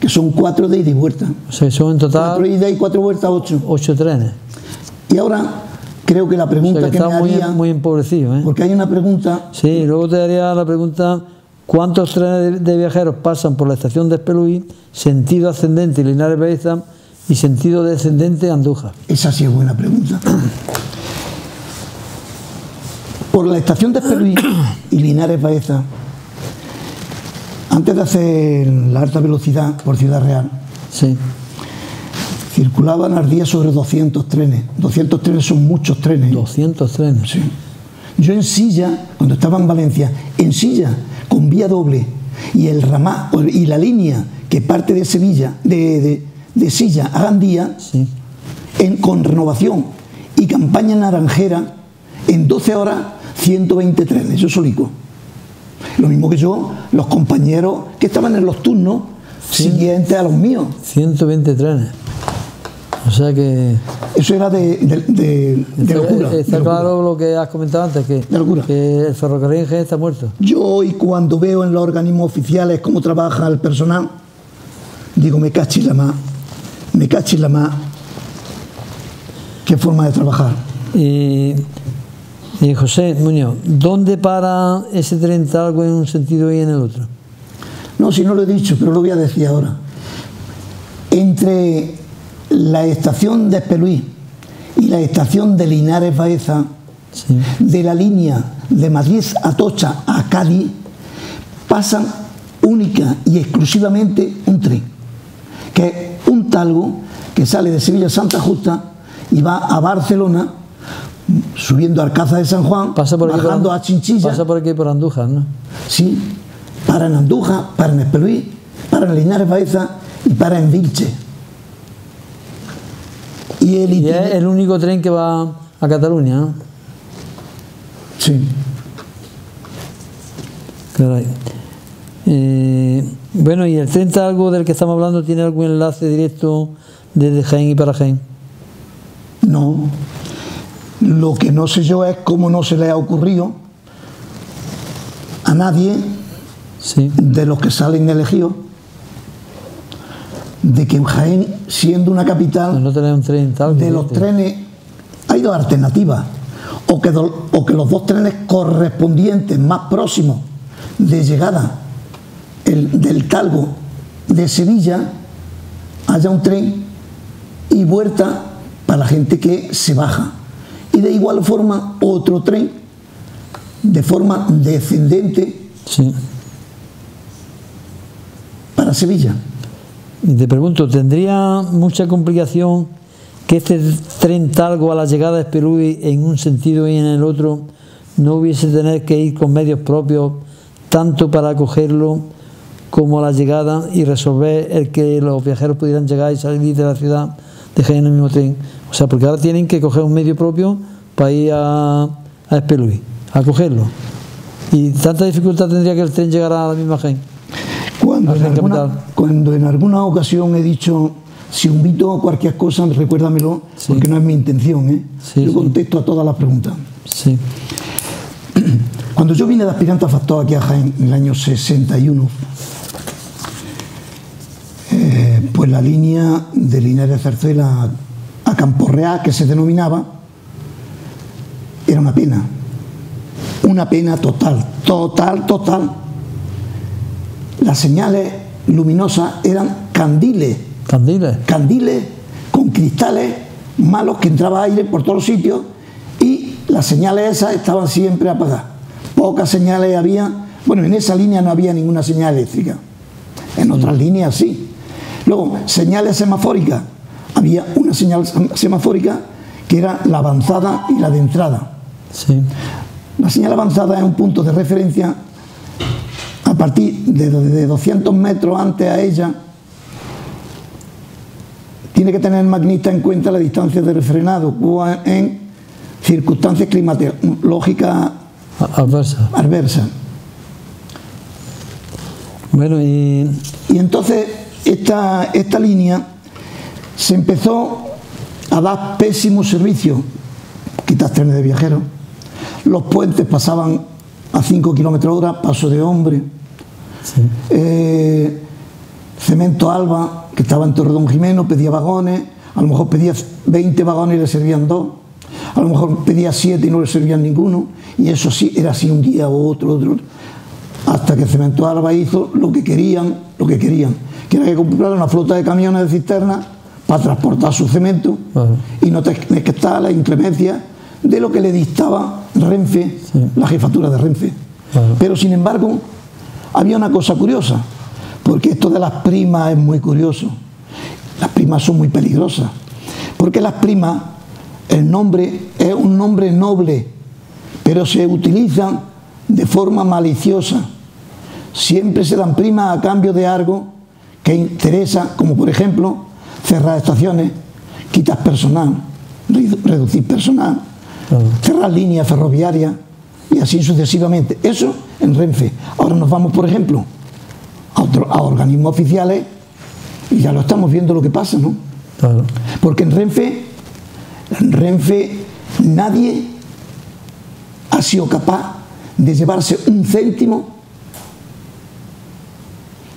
que son cuatro de ida y vuelta. O sea, son en total... Cuatro ida y cuatro vueltas, ocho. Ocho trenes. Y ahora creo que la pregunta que, me haría... Muy, muy empobrecido, ¿eh? Porque hay una pregunta... Sí, luego te haría la pregunta... ¿Cuántos trenes de, viajeros pasan por la estación de Espeluí, sentido ascendente Linares Baeza y sentido descendente Andújar? Esa sí es buena pregunta. Por la estación de Espeluí y Linares Baeza, antes de hacer la alta velocidad por Ciudad Real, sí circulaban al día sobre 200 trenes. 200 trenes son muchos trenes. 200 trenes. Sí. Yo en silla, cuando estaba en Valencia, en silla, con vía doble, y el ramá, y la línea que parte de Sevilla, de, silla a Gandía, en, con renovación y campaña naranjera, en 12 horas, 120 trenes, yo solico. Lo mismo que yo, los compañeros que estaban en los turnos siguientes a los míos. 120 trenes. O sea que... Eso era de, de, locura. Está claro lo que has comentado antes, que, que el ferrocarril en está muerto. Yo hoy cuando veo en los organismos oficiales cómo trabaja el personal, digo, me cachis la más, me cachis la más. Qué forma de trabajar. Y, y José Muñoz, ¿dónde para ese tren algo en un sentido y en el otro? No, si no lo he dicho, pero lo voy a decir ahora. Entre la estación de Espeluí y la estación de Linares Baeza, de la línea de Madrid Atocha a Cádiz, pasan única y exclusivamente un tren, que es un talgo que sale de Sevilla Santa Justa y va a Barcelona, subiendo a Alcázar de San Juan, pasa por bajando a Chinchilla. Pasa por aquí por Andújar, ¿no? Sí, para en Andújar, para en Espeluí, para en Linares Baeza y para en Vilche. Y, es el único tren que va a Cataluña, ¿no? Sí. Eh, bueno, ¿y el tren algo del que estamos hablando tiene algún enlace directo desde Jaén y para Jaén? No. Lo que no sé yo es cómo no se le ha ocurrido a nadie de los que salen elegidos de que en Jaén, siendo una capital, de los trenes, hay dos alternativas. O que, o que los dos trenes correspondientes más próximos de llegada el, del Talgo de Sevilla haya un tren y vuelta para la gente que se baja. Y de igual forma otro tren de forma descendente para Sevilla. Y te pregunto, ¿tendría mucha complicación que este tren talgo a la llegada de Espelúi en un sentido y en el otro no hubiese tener que ir con medios propios tanto para acogerlo como a la llegada y resolver el que los viajeros pudieran llegar y salir de la ciudad de en el mismo tren? O sea, porque ahora tienen que coger un medio propio para ir a, a a cogerlo. ¿Y tanta dificultad tendría que el tren llegara a la misma Jaén? Cuando en, alguna, ocasión he dicho, si a cualquier cosa, recuérdamelo, porque no es mi intención. ¿eh? yo contesto a todas las preguntas. Sí. Cuando yo vine de aspirante a factor aquí a Jaén en el año 61, eh, pues la línea de Linares Cerzuela a Campo Real, que se denominaba, era una pena. Una pena total, total, total las señales luminosas eran candiles. Candiles. Candiles con cristales malos que entraba aire por todos los sitios y las señales esas estaban siempre apagadas. Pocas señales había, bueno, en esa línea no había ninguna señal eléctrica. En otras líneas sí. Luego, señales semafóricas. Había una señal semafórica que era la avanzada y la de entrada. Sí. La señal avanzada es un punto de referencia partir de, de 200 metros antes a ella. Tiene que tener el maquinista en cuenta la distancia de refrenado en circunstancias climatológicas adversas. Adversa. Bueno, y... y entonces esta, esta línea se empezó a dar pésimo servicio. Quitas trenes de viajeros. Los puentes pasaban a 5 kilómetros hora, paso de hombre. Eh, Cemento Alba, que estaba en Torredón Jimeno, pedía vagones. A lo mejor pedía 20 vagones y le servían dos. A lo mejor pedía 7 y no le servían ninguno. Y eso sí, era así un día o otro, otro. Hasta que Cemento Alba hizo lo que querían, lo que querían. Que era que comprar una flota de camiones de cisterna para transportar su cemento y no tener que estar la inclemencia de lo que le dictaba Renfe, la jefatura de Renfe. Pero sin embargo, había una cosa curiosa, porque esto de las primas es muy curioso. Las primas son muy peligrosas, porque las primas, el nombre es un nombre noble, pero se utilizan de forma maliciosa. Siempre se dan primas a cambio de algo que interesa, como por ejemplo cerrar estaciones, quitas personal, reducir personal, cerrar líneas ferroviarias y así sucesivamente. Eso en Renfe. Ahora nos vamos, por ejemplo, a, a organismos oficiales y ya lo estamos viendo lo que pasa, ¿no? Porque en Renfe, en Renfe nadie ha sido capaz de llevarse un céntimo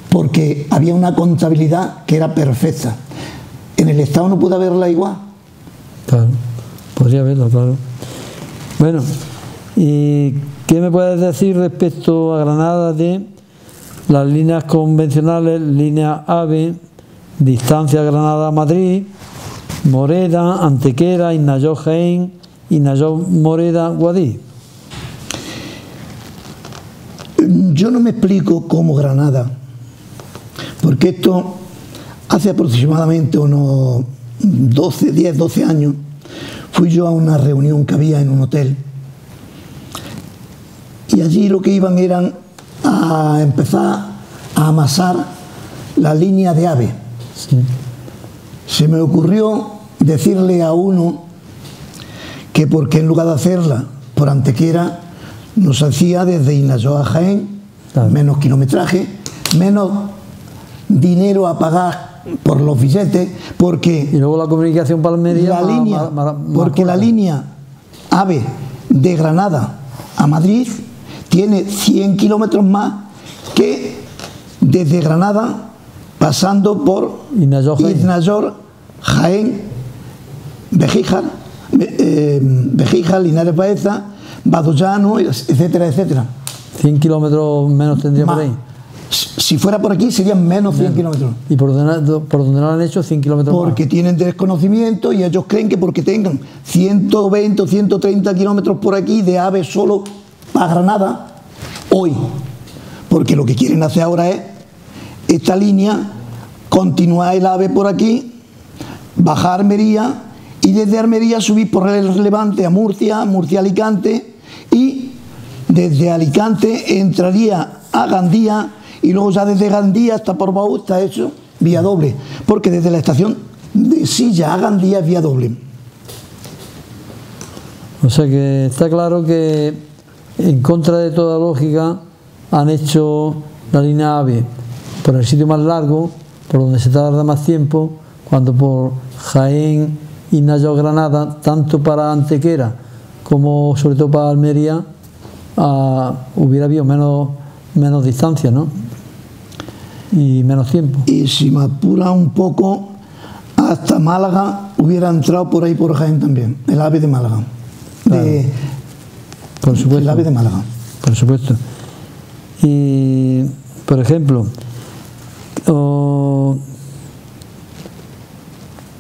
porque había una contabilidad que era perfecta. En el Estado no pudo haberla igual. Claro, podría haberla, claro. Bueno, ¿y qué me puedes decir respecto a Granada de las líneas convencionales, línea AVE, distancia Granada-Madrid, Moreda, Antequera, Innayó Jaén, Innayó Moreda, Guadí? Yo no me explico cómo Granada, porque esto hace aproximadamente unos 12, 10, 12 años, fui yo a una reunión que había en un hotel y allí lo que iban eran a empezar a amasar la línea de ave. Se me ocurrió decirle a uno que porque en lugar de hacerla por Antequera nos hacía desde Inayoa a Jaén, menos kilometraje, menos dinero a pagar por los billetes, porque... Y luego la comunicación para La línea, porque la línea AVE de Granada a Madrid tiene 100 kilómetros más que desde Granada pasando por Iznayor, Jaén, Bejíjar, eh, Bejíjar, Linares Baeza, Badollano, etcétera, etcétera. 100 kilómetros menos tendría por ahí. Si fuera por aquí serían menos 100 kilómetros. ¿Y por donde, por donde no lo han hecho 100 kilómetros Porque tienen desconocimiento y ellos creen que porque tengan 120 o 130 kilómetros por aquí de ave solo para Granada, hoy. Porque lo que quieren hacer ahora es esta línea, continuar el ave por aquí, bajar a Armería y desde Armería subir por el Levante a Murcia, Murcia-Alicante y desde Alicante entraría a Gandía y luego ya desde Gandía hasta por Baú está hecho vía doble, porque desde la estación de Silla a Gandía es vía doble. O sea que está claro que en contra de toda lógica han hecho la línea AVE por el sitio más largo, por donde se tarda más tiempo, cuando por Jaén y Nayo Granada, tanto para Antequera como sobre todo para Almería, ah, hubiera habido menos, menos distancia, ¿no? y menos tiempo. Y si me apura un poco, hasta Málaga hubiera entrado por ahí por Jaén también, el ave de Málaga. Por supuesto. El ave de Málaga. Por supuesto. Y, por ejemplo,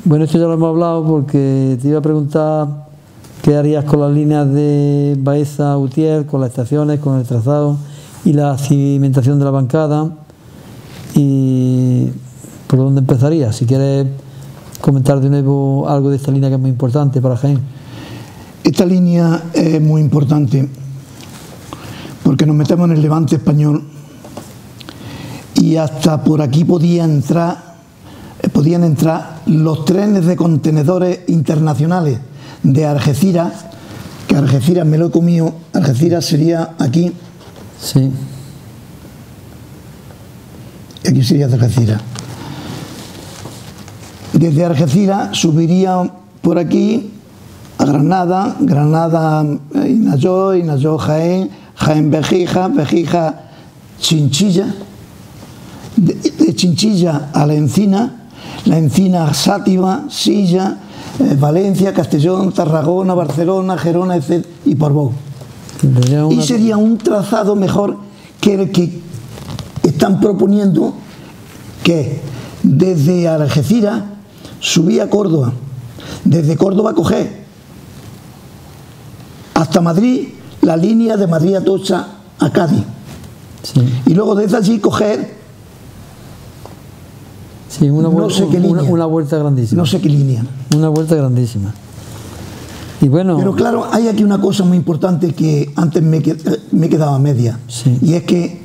bueno, esto ya lo hemos hablado porque te iba a preguntar qué harías con las líneas de Baeza Utiel, con las estaciones, con el trazado y la cimentación de la bancada ¿Y por dónde empezaría? Si quieres comentar de nuevo algo de esta línea que es muy importante para Jaén. Esta línea es muy importante porque nos metemos en el levante español y hasta por aquí podía entrar, eh, podían entrar los trenes de contenedores internacionales de Algeciras, que Algeciras me lo he comido, Algeciras sería aquí. Sí. Aquí sería de Algeciras. Desde Algeciras subiría por aquí a Granada, Granada Inayó, Inayó Jaén, Jaén Bejija, Bejija Chinchilla, de, Chinchilla a la Encina, la Encina Sátiva, Silla, eh, Valencia, Castellón, Tarragona, Barcelona, Gerona, etc. y Portbou. Y sería un trazado mejor que el que están proponiendo que desde Algeciras subía a Córdoba, desde Córdoba Coger hasta Madrid, la línea de Madrid a Tocha a Cádiz. Y luego desde allí coger sí, una, una, vuelta grandísima. No sé qué línea. Una vuelta grandísima. Y bueno, Pero claro, hay aquí una cosa muy importante que antes me, me quedaba media. Y es que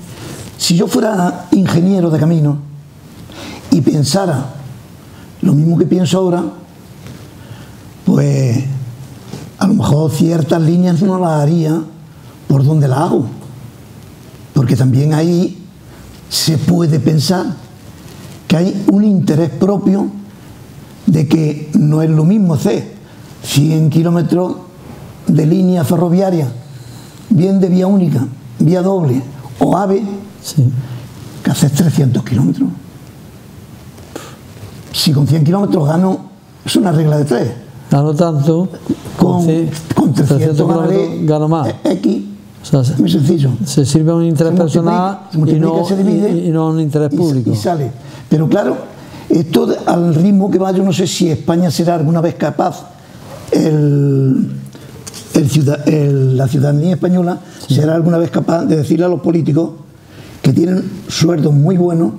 si yo fuera ingeniero de camino y pensara lo mismo que pienso ahora, pues a lo mejor ciertas líneas no las haría por donde la hago. Porque también ahí se puede pensar que hay un interés propio de que no es lo mismo hacer 100 kilómetros de línea ferroviaria, bien de vía única, vía doble o AVE, que hacer 300 kilómetros. Si con 100 kilómetros gano, es una regla de tres. Gano tanto, con, con 300, kilómetros gano más. X, muy sencillo. Se sirve a un interés personal y, no, y, no, a un interés público. Y, sale. Pero claro, esto al ritmo que va, yo no sé si España será alguna vez capaz, el, el la ciudadanía española será alguna vez capaz de decirle a los políticos que tienen sueldos muy buenos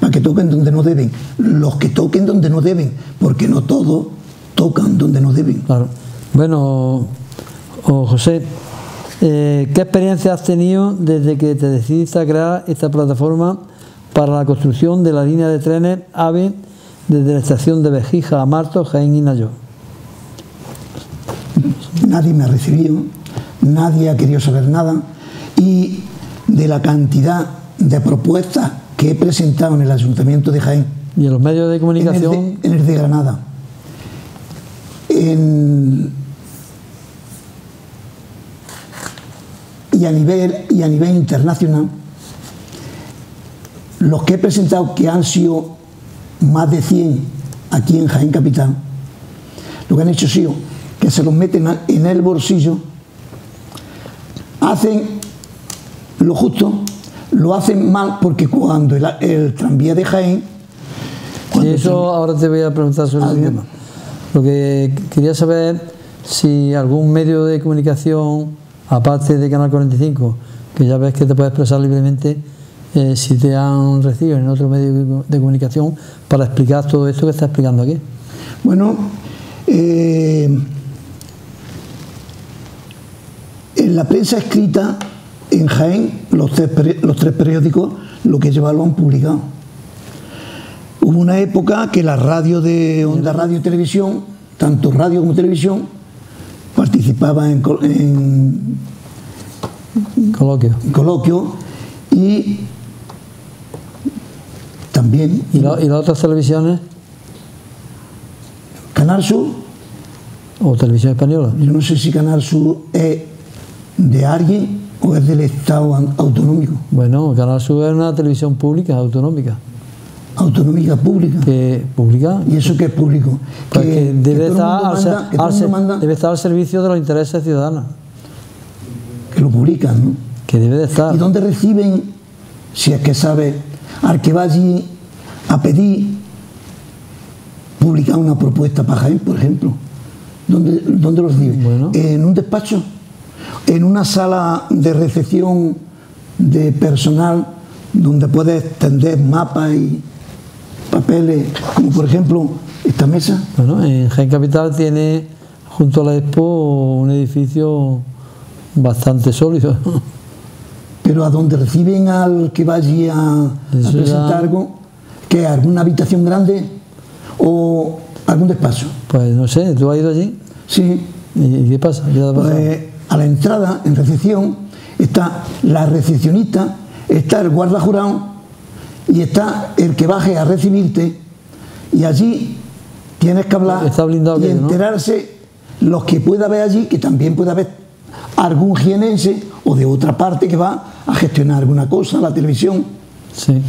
para que toquen donde no deben. Los que toquen donde no deben, porque no todos tocan donde no deben. Claro. Bueno, José, eh, ¿qué experiencia has tenido desde que te decidiste a crear esta plataforma para la construcción de la línea de trenes AVE desde la estación de Bejija a Marto, Jaén y Nayo? Nadie me ha recibido, nadie ha querido saber nada y de la cantidad de propuestas que he presentado en el Ayuntamiento de Jaén. ¿Y en los medios de comunicación? En el de, Granada. Y, a nivel, y a nivel internacional, los que he presentado, que han sido más de 100 aquí en Jaén Capital, lo que han hecho ha sido que se los meten en el bolsillo, hacen lo justo lo hacen mal porque cuando el, tranvía de Jaén... Y eso ahora te voy a preguntar sobre ese tema. Lo que quería saber si algún medio de comunicación, aparte de Canal 45, que ya ves que te puedes expresar libremente, eh, si te han recibido en otro medio de comunicación para explicar todo esto que está explicando aquí. Bueno, eh, en la prensa escrita en Jaén, los tres, los tres periódicos, lo que lleva lo han publicado. Hubo una época que la radio de Onda Radio y Televisión, tanto radio como televisión, participaba en, coloquio. coloquio y también... ¿Y, las otras televisiones? Canal Sur. ¿O Televisión Española? Yo no sé si Canal Sur es de alguien o es del Estado autonómico? Bueno, Canal Sur es una televisión pública, autonómica. Autonómica pública. Que, ¿Pública? ¿Y eso qué es público? Pues que, debe, estar al, debe estar al servicio de los intereses ciudadanos. Que lo publican, ¿no? Que debe de estar. ¿Y dónde reciben, si es que sabe, al que va allí a pedir publicar una propuesta para Jaén, por ejemplo? ¿Dónde, dónde lo reciben? Bueno. ¿En un despacho? en una sala de recepción de personal donde puedes extender mapas y papeles, como por ejemplo esta mesa. Bueno, en Gen Capital tiene junto a la Expo un edificio bastante sólido. Pero a donde reciben al que va allí a, presentar algo, que alguna habitación grande o algún despacho. Pues no sé, ¿tú has ido allí? Sí. ¿Y qué pasa? pues, a la entrada, en recepción, está la recepcionista, está el guarda jurado y está el que baje a recibirte y allí tienes que hablar y enterarse los que pueda haber allí, que también puede haber algún jienense o de otra parte que va a gestionar alguna cosa, la televisión. Sí.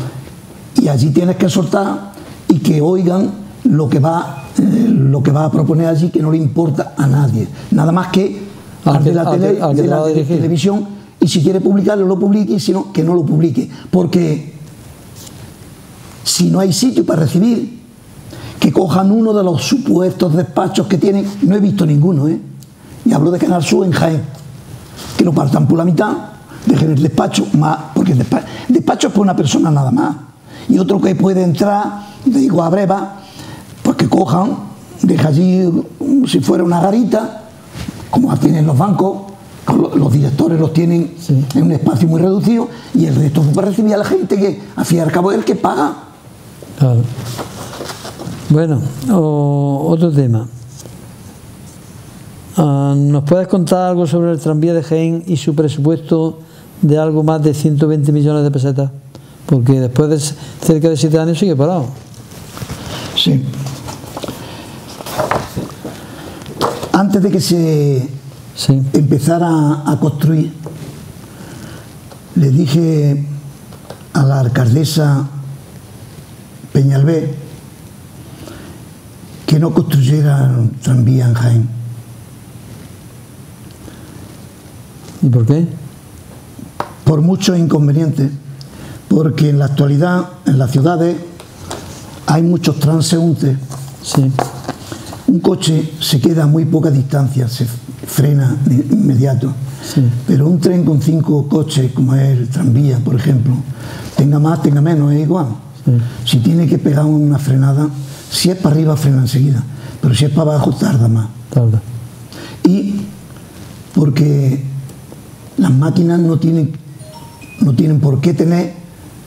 Y allí tienes que soltar y que oigan lo que va, eh, lo que va a proponer allí, que no le importa a nadie. Nada más que al, de la, televisión y si quiere publicarlo lo publique y si no, que no lo publique. Porque si no hay sitio para recibir, que cojan uno de los supuestos despachos que tienen, no he visto ninguno, ¿eh? y hablo de Canal Sur en Jaén, que lo partan por la mitad, dejen el despacho más, porque el despacho, es para una persona nada más, y otro que puede entrar, digo a breva, pues que cojan, deja allí si fuera una garita, como tienen los bancos, los directores los tienen en un espacio muy reducido y el resto para recibir a la gente que al fin y al cabo es el que paga. Claro. Bueno, otro tema. Ah, ¿Nos puedes contar algo sobre el tranvía de Jaén y su presupuesto de algo más de 120 millones de pesetas? Porque después de cerca de siete años sigue parado. Sí. Antes de que se empezara a construir, le dije a la alcaldesa Peñalbé que no construyeran tranvía en Jaén. ¿Y por qué? Por muchos inconvenientes, porque en la actualidad en las ciudades hay muchos transeúntes. Sí. Un coche se queda a muy poca distancia, se frena de inmediato. Pero un tren con cinco coches, como es el tranvía, por ejemplo, tenga más, tenga menos, es igual. Si tiene que pegar una frenada, si es para arriba, frena enseguida, pero si es para abajo, tarda más. Tarda. Y porque las máquinas no tienen, no tienen por qué tener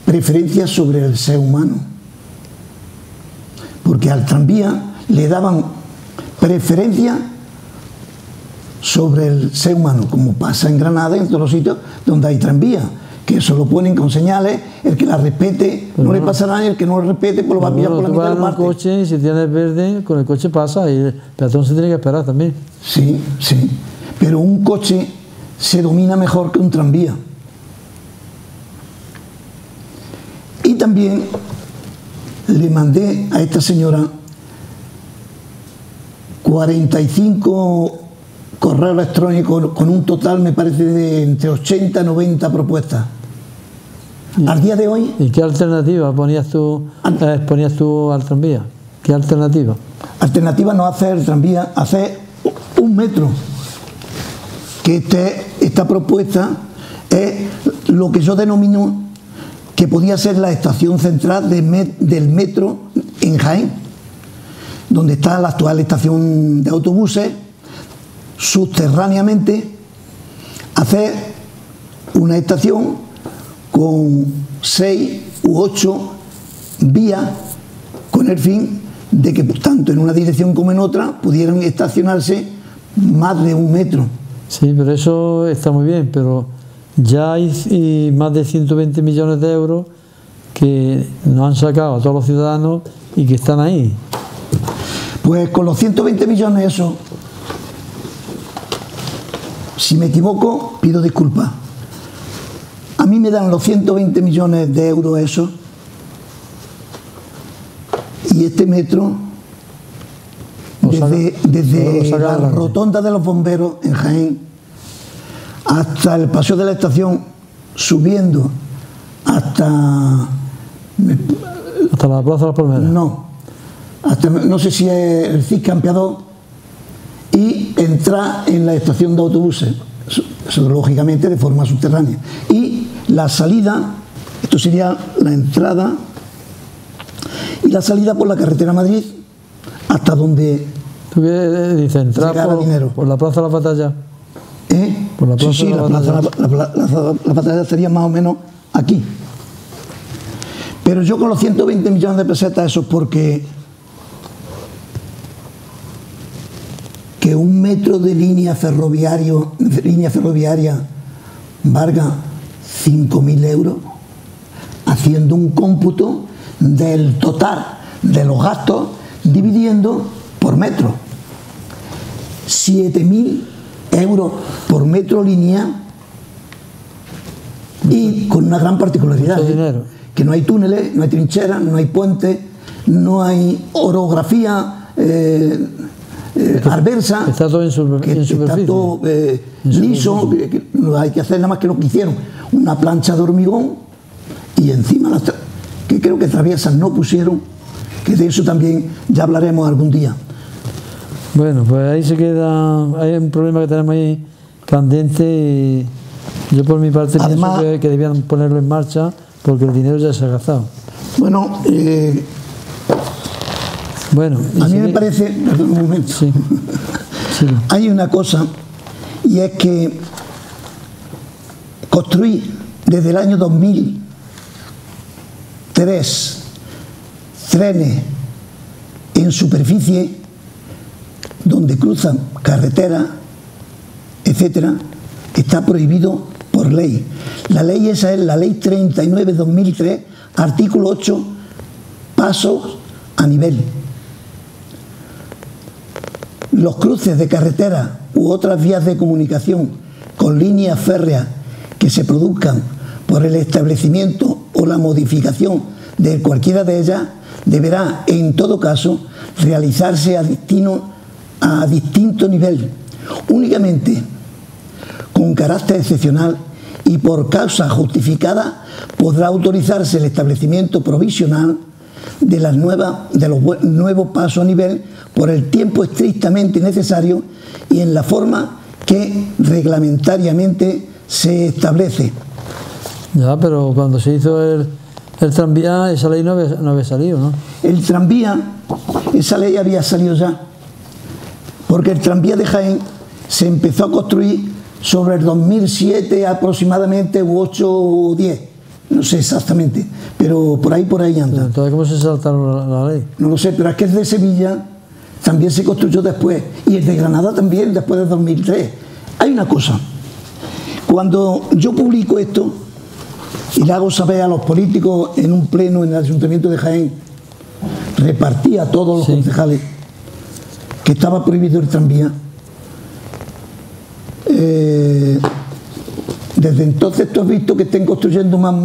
preferencia sobre el ser humano. Porque al tranvía le daban preferencia sobre el ser humano, como pasa en Granada y en todos los sitios donde hay tranvía que eso lo ponen con señales, el que la respete no, le pasa nada y el que no lo respete pues lo va a pillar por la mitad del parte. coche y si tiene verde, con el coche pasa y el peatón se tiene que esperar también. Sí, sí, pero un coche se domina mejor que un tranvía. Y también le mandé a esta señora 45 correos electrónicos con un total, me parece, de entre 80 y 90 propuestas al día de hoy. ¿Y qué alternativa ponías tú, eh, ponías tú al tranvía? ¿Qué alternativa? Alternativa no hacer el tranvía, hacer un metro. Que este, esta propuesta es lo que yo denomino que podía ser la estación central del metro en Jaén, donde está la actual estación de autobuses, subterráneamente hacer una estación con seis u ocho vías con el fin de que tanto en una dirección como en otra pudieran estacionarse más de un metro. Sí, pero eso está muy bien, pero ya hay más de 120 millones de euros que nos han sacado a todos los ciudadanos y que están ahí. Pues con los 120 millones eso, si me equivoco, pido disculpas. A mí me dan los 120 millones de euros eso. Y este metro desde, la rotonda de los bomberos en Jaén hasta el paseo de la estación subiendo hasta hasta la plaza de la Palmera no hasta, no sé si es el CIS Campeador y entrar en la estación de autobuses lógicamente de forma subterránea. Y la salida, esto sería la entrada y la salida por la carretera Madrid hasta donde ¿Tú qué dices? ¿Entrar por, por, la Plaza de la Batalla? ¿Eh? Por la plaza sí, sí, la, plaza, la, la, la, Batalla estaría más o menos aquí. Pero yo con los 120 millones de pesetas, eso es porque que un metro de línea, ferroviario, línea ferroviaria valga 5.000 euros, haciendo un cómputo del total de los gastos dividiendo por metro. 7.000 euros por metro línea y con una gran particularidad, ¿eh? que no hay túneles, no hay trincheras, no hay puentes, no hay orografía eh, eh, adversa, está todo en, superficie. está todo liso, no hay que hacer nada más que lo que hicieron, una plancha de hormigón y encima las que creo que traviesas no pusieron, que de eso también ya hablaremos algún día. Bueno, pues ahí se queda, hay un problema que tenemos ahí candente y yo por mi parte pienso que, debían ponerlo en marcha porque el dinero ya se ha gastado. Bueno, eh, bueno a mí me parece, perdón un momento, sí, hay una cosa y es que construir desde el año 2003 trenes en superficie donde cruzan carreteras, etcétera, está prohibido por ley. La ley esa es la ley 39-2003, artículo 8, pasos a nivel. Los cruces de carretera u otras vías de comunicación con líneas férreas que se produzcan por el establecimiento o la modificación de cualquiera de ellas deberá en todo caso realizarse a a distinto nivel, únicamente con carácter excepcional y por causa justificada podrá autorizarse el establecimiento provisional de, las nuevas, de los nuevos pasos a nivel por el tiempo estrictamente necesario y en la forma que reglamentariamente se establece. Ya, pero cuando se hizo el, el tranvía, esa ley no había, no había salido, ¿no? El tranvía, esa ley había salido ya porque el tranvía de Jaén se empezó a construir sobre el 2007 aproximadamente, u 8 o 10, no sé exactamente, pero por ahí, por ahí anda. Entonces, ¿cómo se saltaron la, ley? No lo sé, pero es que el de Sevilla también se construyó después, y el de Granada también, después de 2003. Hay una cosa, cuando yo publico esto y le hago saber a los políticos en un pleno en el Ayuntamiento de Jaén, repartí a todos los concejales que estaba prohibido el tranvía. Eh, desde entonces tú has visto que estén construyendo más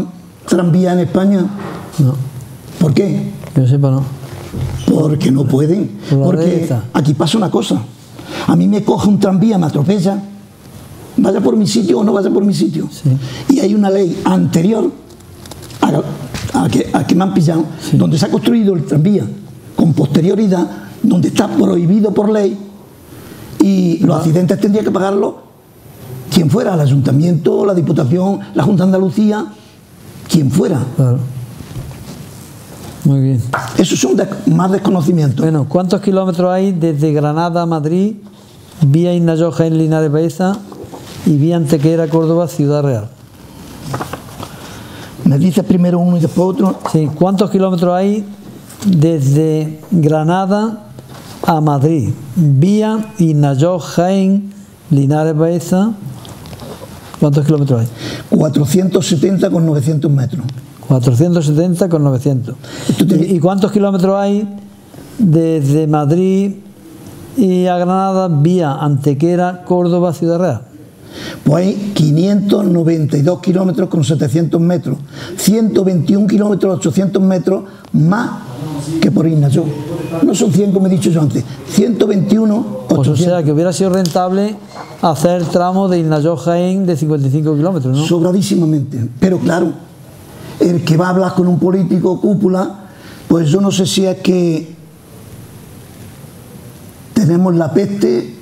tranvía en España. No. ¿Por qué? Yo sepa no. Porque no pueden. Porque aquí pasa una cosa. A mí me coge un tranvía, me atropella, vaya por mi sitio o no vaya por mi sitio. Y hay una ley anterior a, que, que, me han pillado, donde se ha construido el tranvía con posterioridad donde está prohibido por ley y los ah. accidentes tendría que pagarlo quien fuera, el ayuntamiento, la diputación, la Junta de Andalucía, quien fuera. Claro. Muy bien. Esos son más desconocimientos. Bueno, ¿cuántos kilómetros hay desde Granada a Madrid, vía Inayoja en Linares Baeza y vía Antequera, Córdoba, Ciudad Real? ¿Me dices primero uno y después otro? Sí, ¿cuántos kilómetros hay desde Granada a Madrid, vía Inayo, Jaén, Linares Baeza. ¿Cuántos kilómetros hay? 470 con 900 metros. 470 con 900. ¿Y, cuántos kilómetros hay desde Madrid y a Granada vía Antequera, Córdoba, Ciudad Real? Pues hay 592 kilómetros con 700 metros, 121 kilómetros 800 metros más que por Ignacio. No son 100 como he dicho yo antes, 121 800. o sea que hubiera sido rentable hacer el tramo de Ignacio Jaén de 55 kilómetros, ¿no? Sobradísimamente, pero claro, el que va a hablar con un político cúpula, pues yo no sé si es que tenemos la peste,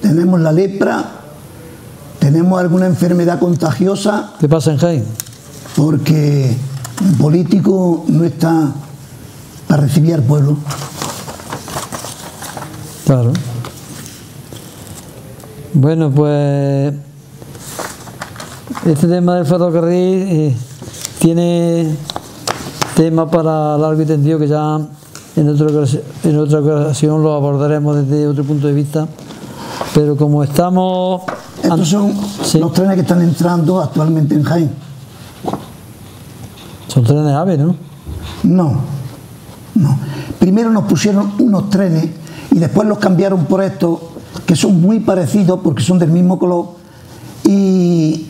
tenemos la lepra, tenemos alguna enfermedad contagiosa. ¿Qué pasa en Jaén? Porque un político no está para recibir al pueblo. Claro. Bueno, pues este tema del ferrocarril eh, tiene tema para largo y tendido que ya en otra, en otra ocasión lo abordaremos desde otro punto de vista. Pero como estamos... Estos son los trenes que están entrando actualmente en Jaén. Son trenes AVE, ¿no? No, no. Primero nos pusieron unos trenes y después los cambiaron por estos que son muy parecidos porque son del mismo color y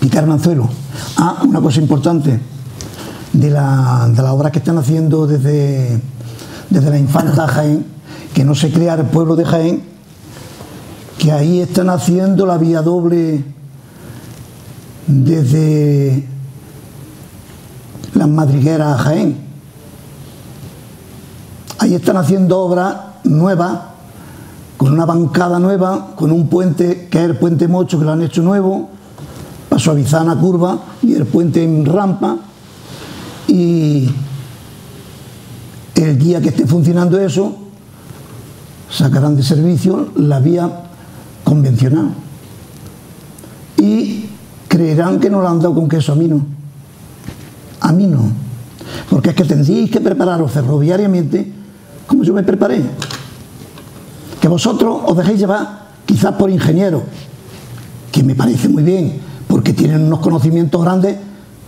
picar manzuelo. Ah, una cosa importante de la, de obra que están haciendo desde, desde la infanta Jaén, que no se crea el pueblo de Jaén, que ahí están haciendo la vía doble desde las madrigueras a Jaén. Ahí están haciendo obras nuevas, con una bancada nueva, con un puente que es el puente Mocho, que lo han hecho nuevo, para suavizar la curva, y el puente en rampa, y el día que esté funcionando eso, sacarán de servicio la vía convencional. Y creerán que no lo han dado con queso a mí no. A mí no. Porque es que tendríais que prepararos ferroviariamente como yo me preparé. Que vosotros os dejéis llevar quizás por ingenieros, que me parece muy bien, porque tienen unos conocimientos grandes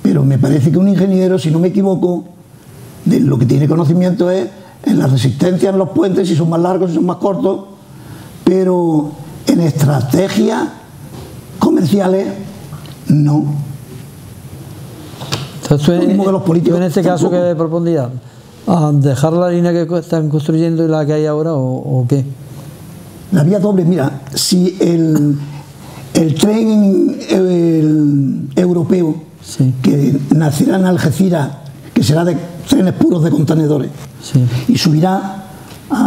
pero me parece que un ingeniero, si no me equivoco, de lo que tiene conocimiento es en la resistencia en los puentes, si son más largos, si son más cortos, pero en estrategias comerciales, no. Entonces, en, los políticos, en este caso, ¿qué propondría? ¿Dejar la línea que están construyendo y la que hay ahora o, qué? La vía doble, mira, si el, el tren europeo que nacerá en Algeciras, que será de trenes puros de contenedores, y subirá,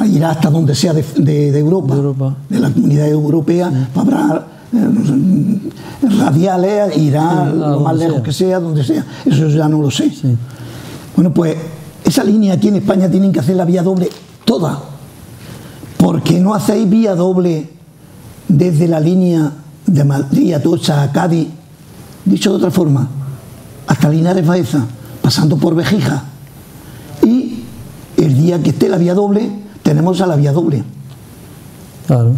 irá hasta donde sea de, Europa, de, la comunidad europea, habrá eh, radiales, irá lo más lejos que sea, donde sea, eso ya no lo sé. Bueno, pues esa línea aquí en España tienen que hacer la vía doble toda. porque no hacéis vía doble desde la línea de Madrid, Atocha, a Cádiz? Dicho de otra forma, hasta Linares Baeza, pasando por Vejija. Y el día que esté la vía doble, tenemos a la vía doble. Claro.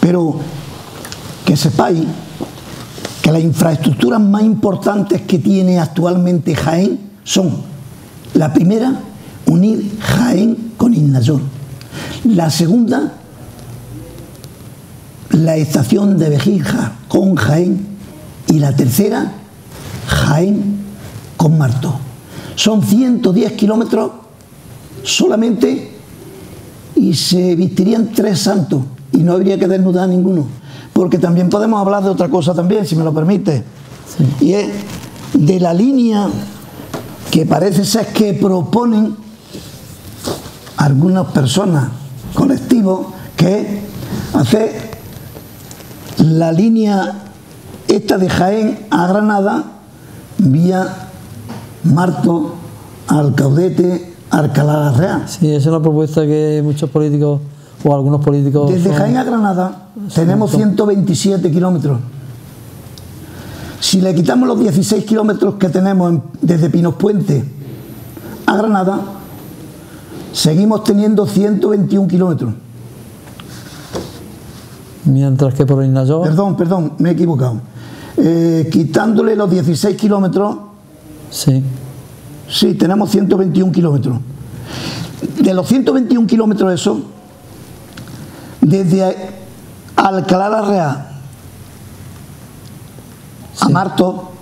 Pero que sepáis que las infraestructuras más importantes que tiene actualmente Jaén son, la primera, unir Jaén con Ignayor. La segunda, la estación de Vejija con Jaén. Y la tercera, Jaén con Marto. Son 110 kilómetros solamente y se vistirían tres santos y no habría que desnudar ninguno. Porque también podemos hablar de otra cosa también, si me lo permite. Y es de la línea que parece ser que proponen algunas personas, colectivos, que hace la línea esta de Jaén a Granada vía Marto, Alcaudete, Alcalá Real. Sí, esa es la propuesta que muchos políticos o algunos políticos... Desde Jaén a Granada tenemos 127 kilómetros. Si le quitamos los 16 kilómetros que tenemos desde Pinos Puente a Granada, seguimos teniendo 121 kilómetros. Mientras que por Ignacio... Perdón, perdón, me he equivocado. Eh, quitándole los 16 kilómetros, sí. Sí, tenemos 121 kilómetros. De los 121 kilómetros eso, desde Alcalá la Real a Marto,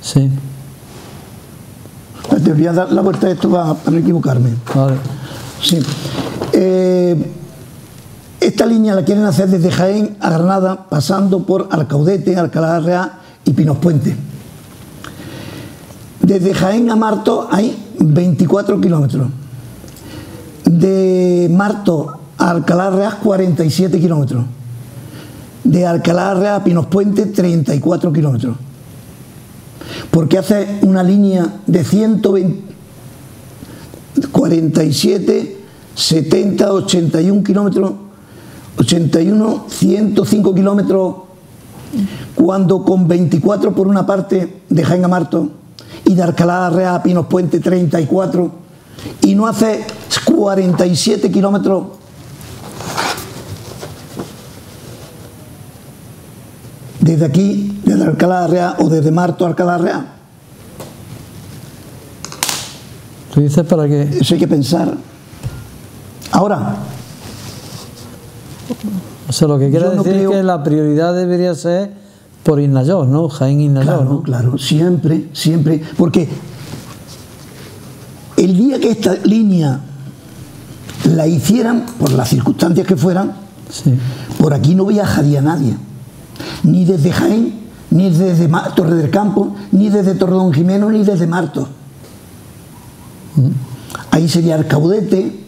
sí. Te voy a dar la vuelta a esto para, no equivocarme. Vale. Sí. Eh, esta línea la quieren hacer desde Jaén a Granada, pasando por Alcaudete, Alcalá Real y Pinos Puente. Desde Jaén a Marto hay 24 kilómetros. De Marto a Alcalá Real 47 kilómetros. De Alcalá Real a Pinos Puente 34 kilómetros. Porque hace una línea de 147 70, 81 kilómetros, 81, 105 kilómetros, cuando con 24 por una parte de Jaén a Marto y de Arcalá Real a Pinos Puente 34 y no hace 47 kilómetros desde aquí, desde Alcalá Real o desde Marto a Alcalá Real. ¿Tú dices para qué? Eso hay que pensar. Ahora. O sea, lo que quiere decir es que la prioridad debería ser por Inayor, ¿no? Jaén Inayor, claro, ¿no? Claro, siempre, siempre. Porque el día que esta línea la hicieran, por las circunstancias que fueran, por aquí no viajaría nadie. Ni desde Jaén, ni desde Torre del Campo, ni desde Torredón Jimeno, ni desde Marto. Mm. Ahí sería el caudete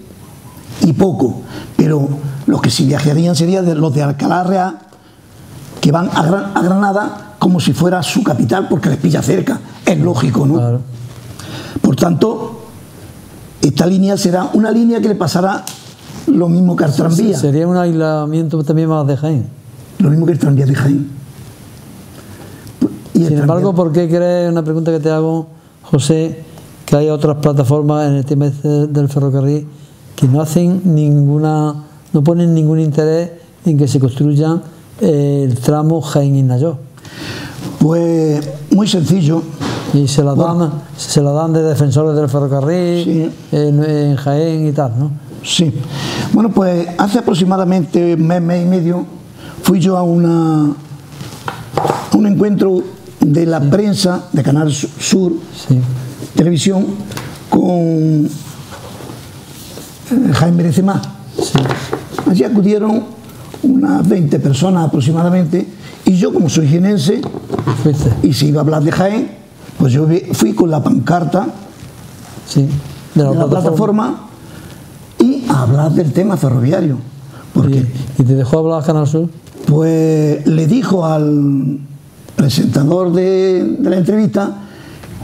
y poco. Pero los que sí viajarían serían los de Alcalá Real, que van a, Granada como si fuera su capital, porque les pilla cerca. Es lógico, ¿no? Por tanto, esta línea será una línea que le pasará lo mismo que al tranvía. Sería un aislamiento también más de Jaén. Lo mismo que el tranvía de Jaén. Sin embargo, ¿por qué crees, una pregunta que te hago, José, que hay otras plataformas en el tema del ferrocarril que no hacen ninguna, no ponen ningún interés en que se construya el tramo Jaén-Inayo. Pues muy sencillo. Y se la dan, se la dan de defensores del ferrocarril en, Jaén y tal, ¿no? Sí. Bueno, pues hace aproximadamente un mes, mes y medio fui yo a una a un encuentro de la prensa de Canal Sur Televisión con Jaime Berecemá. Sí. Allí acudieron unas 20 personas aproximadamente y yo como soy genense y se iba a hablar de Jaén, pues yo fui con la pancarta de, la, plataforma. y a hablar del tema ferroviario. Porque, ¿Y, te dejó hablar Canal Sur? Pues le dijo al presentador de, de la entrevista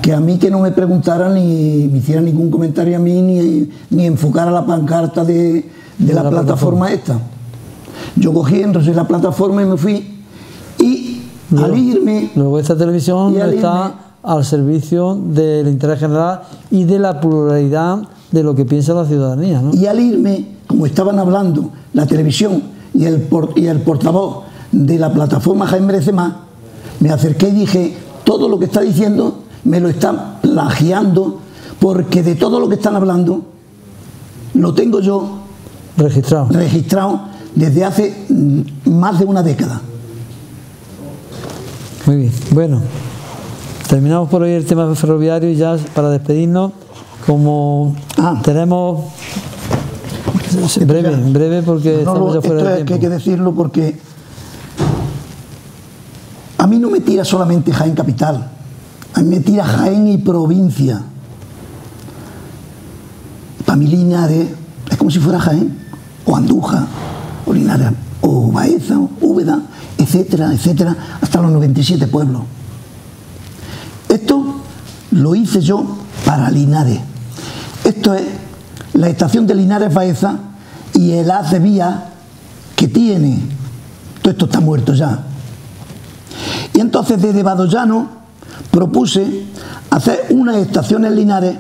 que a mí que no me preguntaran ni me hiciera ningún comentario a mí ni, ni enfocara la pancarta de, la, plataforma, esta. Yo cogí entonces la plataforma y me fui. Y al irme... Luego esta televisión está al servicio del interés general y de la pluralidad de lo que piensa la ciudadanía. Y al irme, como estaban hablando la televisión y el, y el portavoz de la plataforma Jaime Más, me acerqué y dije, todo lo que está diciendo me lo están plagiando porque de todo lo que están hablando lo tengo yo registrado, registrado desde hace mm, más de una década. Muy bien, bueno, terminamos por hoy el tema ferroviario y ya para despedirnos, como ah. tenemos breve, breve porque estamos ya fuera de tiempo. que hay que decirlo porque a mí no me tira solamente Jaén Capital, a mí me tira Jaén y provincia. Para mí Linares es como si fuera Jaén, o Andújar, Linares, o Baeza, Úbeda, etcétera, etcétera, hasta los 97 pueblos. Esto lo hice yo para Linares. Esto es la estación de Linares Baeza y el haz de vía que tiene. Todo esto está muerto ya. Y entonces desde Badollano propuse hacer unas estaciones Linares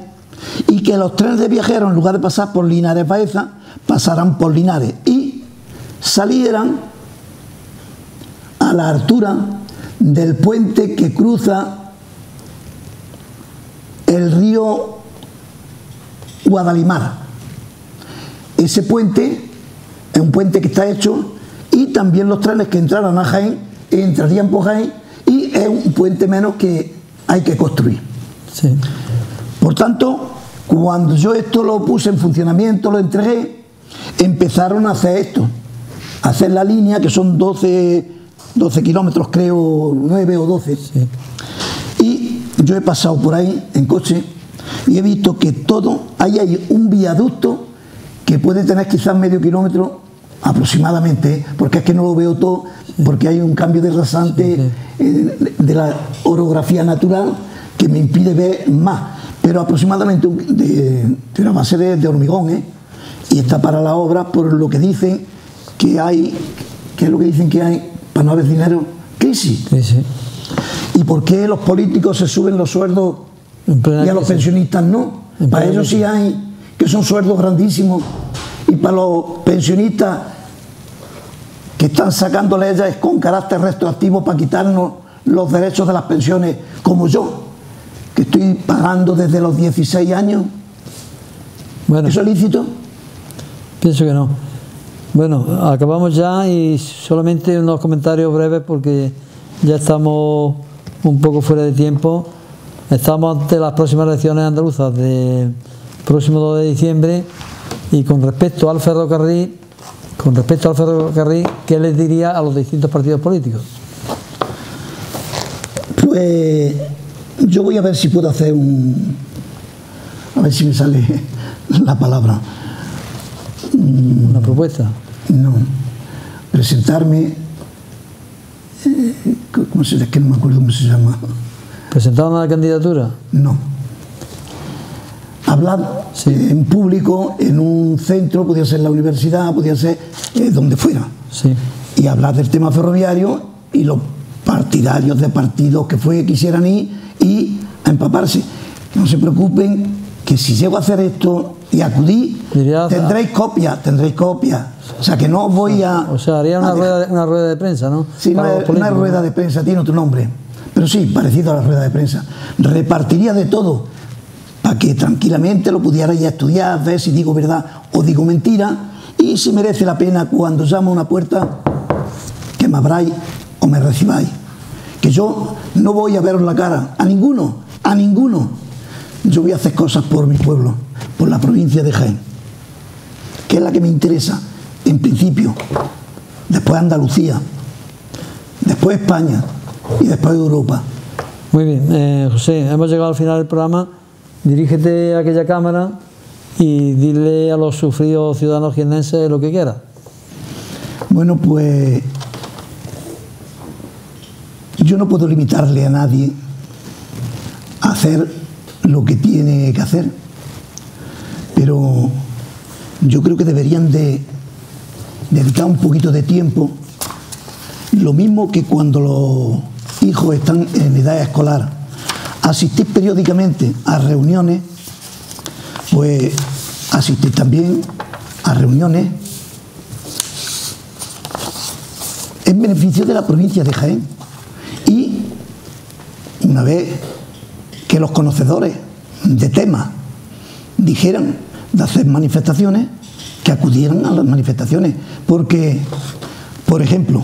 y que los trenes de viajeros, en lugar de pasar por Linares Baeza, pasaran por Linares salieran a la altura del puente que cruza el río Guadalimar. Ese puente es un puente que está hecho y también los trenes que entraran a Jaén entrarían por Jaén y es un puente menos que hay que construir. Por tanto, cuando yo esto lo puse en funcionamiento, lo entregué, empezaron a hacer esto, hacer la línea, que son 12, 12 kilómetros, creo, 9 o 12. Y yo he pasado por ahí en coche y he visto que todo, ahí hay un viaducto que puede tener quizás medio kilómetro aproximadamente, porque es que no lo veo todo, porque hay un cambio de rasante eh, de la orografía natural que me impide ver más, pero aproximadamente de, una base de, hormigón, ¿eh? y está para la obra por lo que dicen que hay, ¿qué es lo que dicen que hay para no haber dinero? Crisis. ¿Y por qué los políticos se suben los sueldos y a los pensionistas no? Para ellos sí hay, que son sueldos grandísimos, y para los pensionistas que están sacando leyes con carácter retroactivo para quitarnos los derechos de las pensiones, como yo, que estoy pagando desde los 16 años. Bueno, ¿Eso es lícito? Pienso que no. Bueno, acabamos ya y solamente unos comentarios breves porque ya estamos un poco fuera de tiempo. Estamos ante las próximas elecciones andaluzas del próximo 2 de diciembre y con respecto al ferrocarril, con respecto al ferrocarril, ¿qué les diría a los distintos partidos políticos? Pues yo voy a ver si puedo hacer un... a ver si me sale la palabra. ¿Una propuesta? No. Presentarme... Eh, ¿Cómo se, es que no me acuerdo cómo se llama? ¿Presentar una candidatura? No. Hablar en público, en un centro, podía ser la universidad, podía ser eh, donde fuera. Sí. Y hablar del tema ferroviario y los partidarios de partidos que fue, quisieran ir y a empaparse. No se preocupen que si llego a hacer esto y acudí, tendréis copia, tendréis copia. O sea que no voy a... O sea, haría una, rueda, una rueda, de prensa, ¿no? Sí, una, rueda de prensa, tiene otro nombre. Pero sí, parecido a la rueda de prensa. Repartiría de todo para que tranquilamente lo pudiera ya estudiar, ver si digo verdad o digo mentira y si merece la pena cuando llamo a una puerta que me abráis o me recibáis. Que yo no voy a veros la cara, a ninguno, a ninguno. Yo voy a hacer cosas por mi pueblo, por la provincia de Jaén, que es la que me interesa, en principio. Después Andalucía, después España y después Europa. Muy bien, eh, José, hemos llegado al final del programa. Dirígete a aquella cámara y dile a los sufridos ciudadanos jiennenses lo que quiera. Bueno, pues yo no puedo limitarle a nadie a hacer lo que tiene que hacer, pero yo creo que deberían de dedicar un poquito de tiempo, lo mismo que cuando los hijos están en edad escolar, asistir periódicamente a reuniones, pues asistir también a reuniones en beneficio de la provincia de Jaén. Una vez que los conocedores de temas dijeran de hacer manifestaciones, que acudieran a las manifestaciones. Porque, por ejemplo,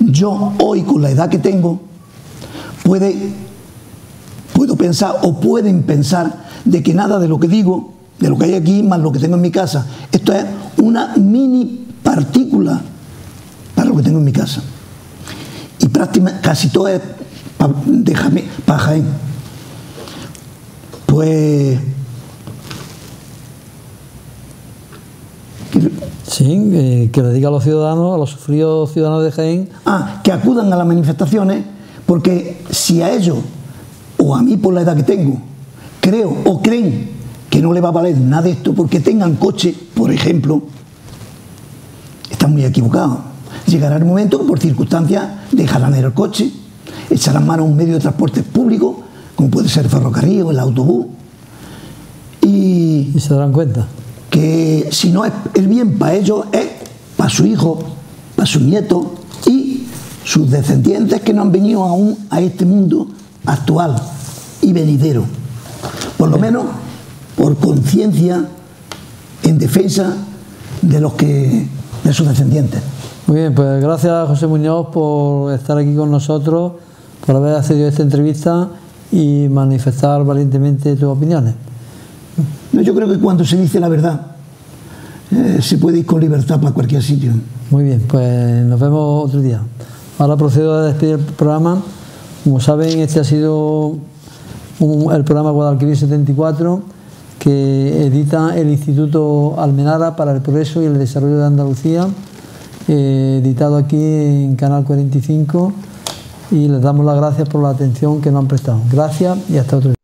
yo hoy con la edad que tengo, puede, puedo pensar o pueden pensar de que nada de lo que digo, de lo que hay aquí, más lo que tengo en mi casa, esto es una mini partícula para lo que tengo en mi casa. Y prácticamente casi todo es para Pues. Sí, que le diga a los ciudadanos, a los sufridos ciudadanos de Jaén. Ah, que acudan a las manifestaciones, porque si a ellos, o a mí por la edad que tengo, creo o creen que no le va a valer nada de esto porque tengan coche, por ejemplo, están muy equivocados. Llegará el momento que por circunstancias dejarán el coche echarán mano a un medio de transporte público, como puede ser el ferrocarril o el autobús. Y, se darán cuenta. Que si no es el bien para ellos, es para su hijo, para su nieto y sus descendientes que no han venido aún a este mundo actual y venidero. Por lo menos por conciencia en defensa de los que de sus descendientes. Muy bien, pues gracias José Muñoz por estar aquí con nosotros por haber accedido a esta entrevista y manifestar valientemente tus opiniones. yo creo que cuando se dice la verdad, eh, se puede ir con libertad para cualquier sitio. Muy bien, pues nos vemos otro día. Ahora procedo a despedir el programa. Como saben, este ha sido el programa Guadalquivir 74 que edita el Instituto Almenara para el Progreso y el Desarrollo de Andalucía, eh, editado aquí en Canal 45 y les damos las gracias por la atención que nos han prestado. Gracias y hasta otro día.